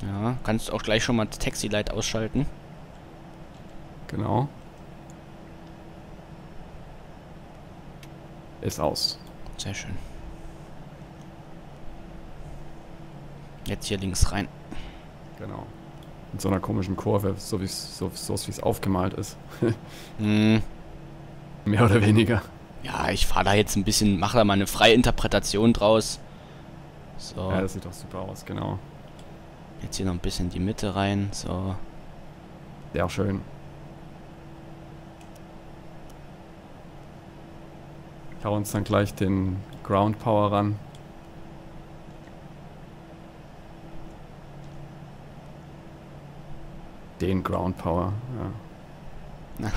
Ja, kannst auch gleich schon mal Taxi Light ausschalten. Genau. Ist aus. Sehr schön. Jetzt hier links rein. Genau. Mit so einer komischen Kurve, so wie es so, so es aufgemalt ist. Hm, Mehr oder weniger. Ja, ich fahre da jetzt ein bisschen, mache da mal eine freie Interpretation draus. So, Ja, das sieht doch super aus, genau. jetzt hier noch ein bisschen in die Mitte rein. So, Sehr schön. Ich hau uns dann gleich den Ground Power ran. Den Ground Power, ja.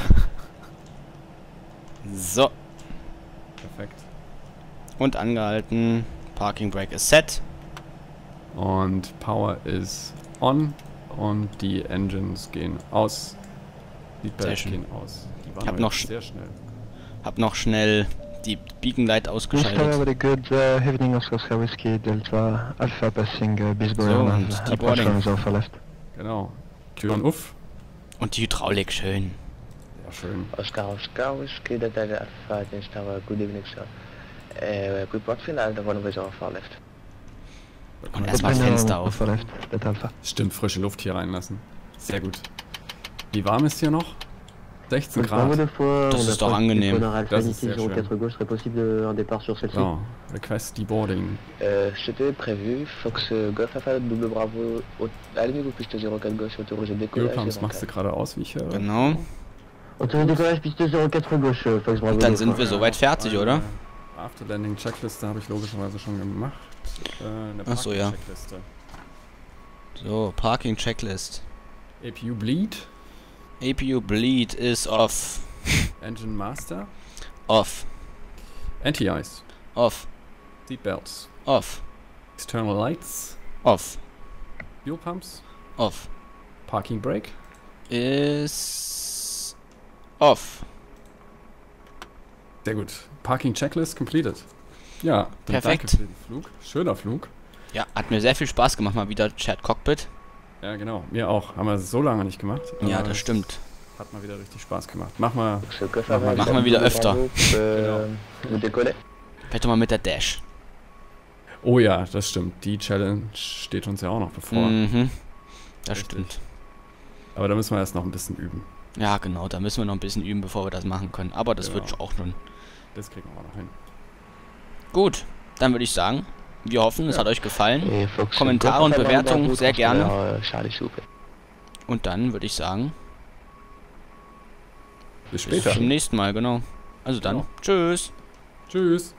so. Perfekt. Und angehalten. Parking Brake ist set. Und Power ist on und die Engines gehen aus. Die Bells gehen aus. Die waren hab noch sch- sehr schnell. Hab noch schnell die Beacon Light ausgeschaltet. good uh, evening Oscar Whiskey Delta Alpha passing uh, So, und die Boarding. alpha left. Genau. Türen uff. Und die Hydraulik schön. Sehr schön. Oscar Oscar Whiskey Delta Alpha against Tower, good evening sir. Uh, report final, the runway is far left. Und erstmal uh, Fenster auf. Stimmt, frische Luft hier reinlassen. Sehr gut. Wie warm ist hier noch? 16 Bravo Grad. Das ist doch angenehm. Das ist sehr schön. 4 gauche, serait possible un départ sur celle-ci. So, request deboarding. Euh, C'était prévu, Fox Golf Alpha double Bravo, au- allumez-vous piste 04 gauche, autorisé décollage. Ölpumps et machst du gerade aus, wie ich höre. Genau. Autorisé décollage piste 04 gauche, euh, Fox Bravo Und dann sind wir soweit fertig, oder? After Landing Checkliste habe ich logischerweise schon gemacht. Äh, eine Ach so, ja. Checkliste. So, Parking Checklist. APU Bleed, APU Bleed is off. Engine Master, Off. Anti-Ice, Off. Seatbelts, Off. External Lights, Off. Fuel Pumps, Off. Parking Brake. Is off. Sehr gut. Parking Checklist completed. Ja, Perfekt. danke für den Flug. Schöner Flug. Ja, hat mir sehr viel Spaß gemacht, mal wieder Chat Cockpit. Ja, genau. Mir auch. Haben wir so lange nicht gemacht. Ja, das stimmt. Hat mal wieder richtig Spaß gemacht. Mach mal. Alpha, machen wir wieder öfter. Bravo, euh, Vous décollez Vielleicht doch mal mit der Dash. Oh ja, das stimmt. Die Challenge steht uns ja auch noch bevor. Mhm. Das Richtig. stimmt. Aber da müssen wir erst noch ein bisschen üben. Ja, genau, da müssen wir noch ein bisschen üben, bevor wir das machen können. Aber das Genau. wird auch nun. Das kriegen wir noch hin. Gut, dann würde ich sagen, wir hoffen, es hat euch gefallen. Kommentare und Bewertungen sehr gerne. Und dann würde ich sagen, Bis bis später. zum nächsten Mal, genau. Also dann, Genau. tschüss. Tschüss.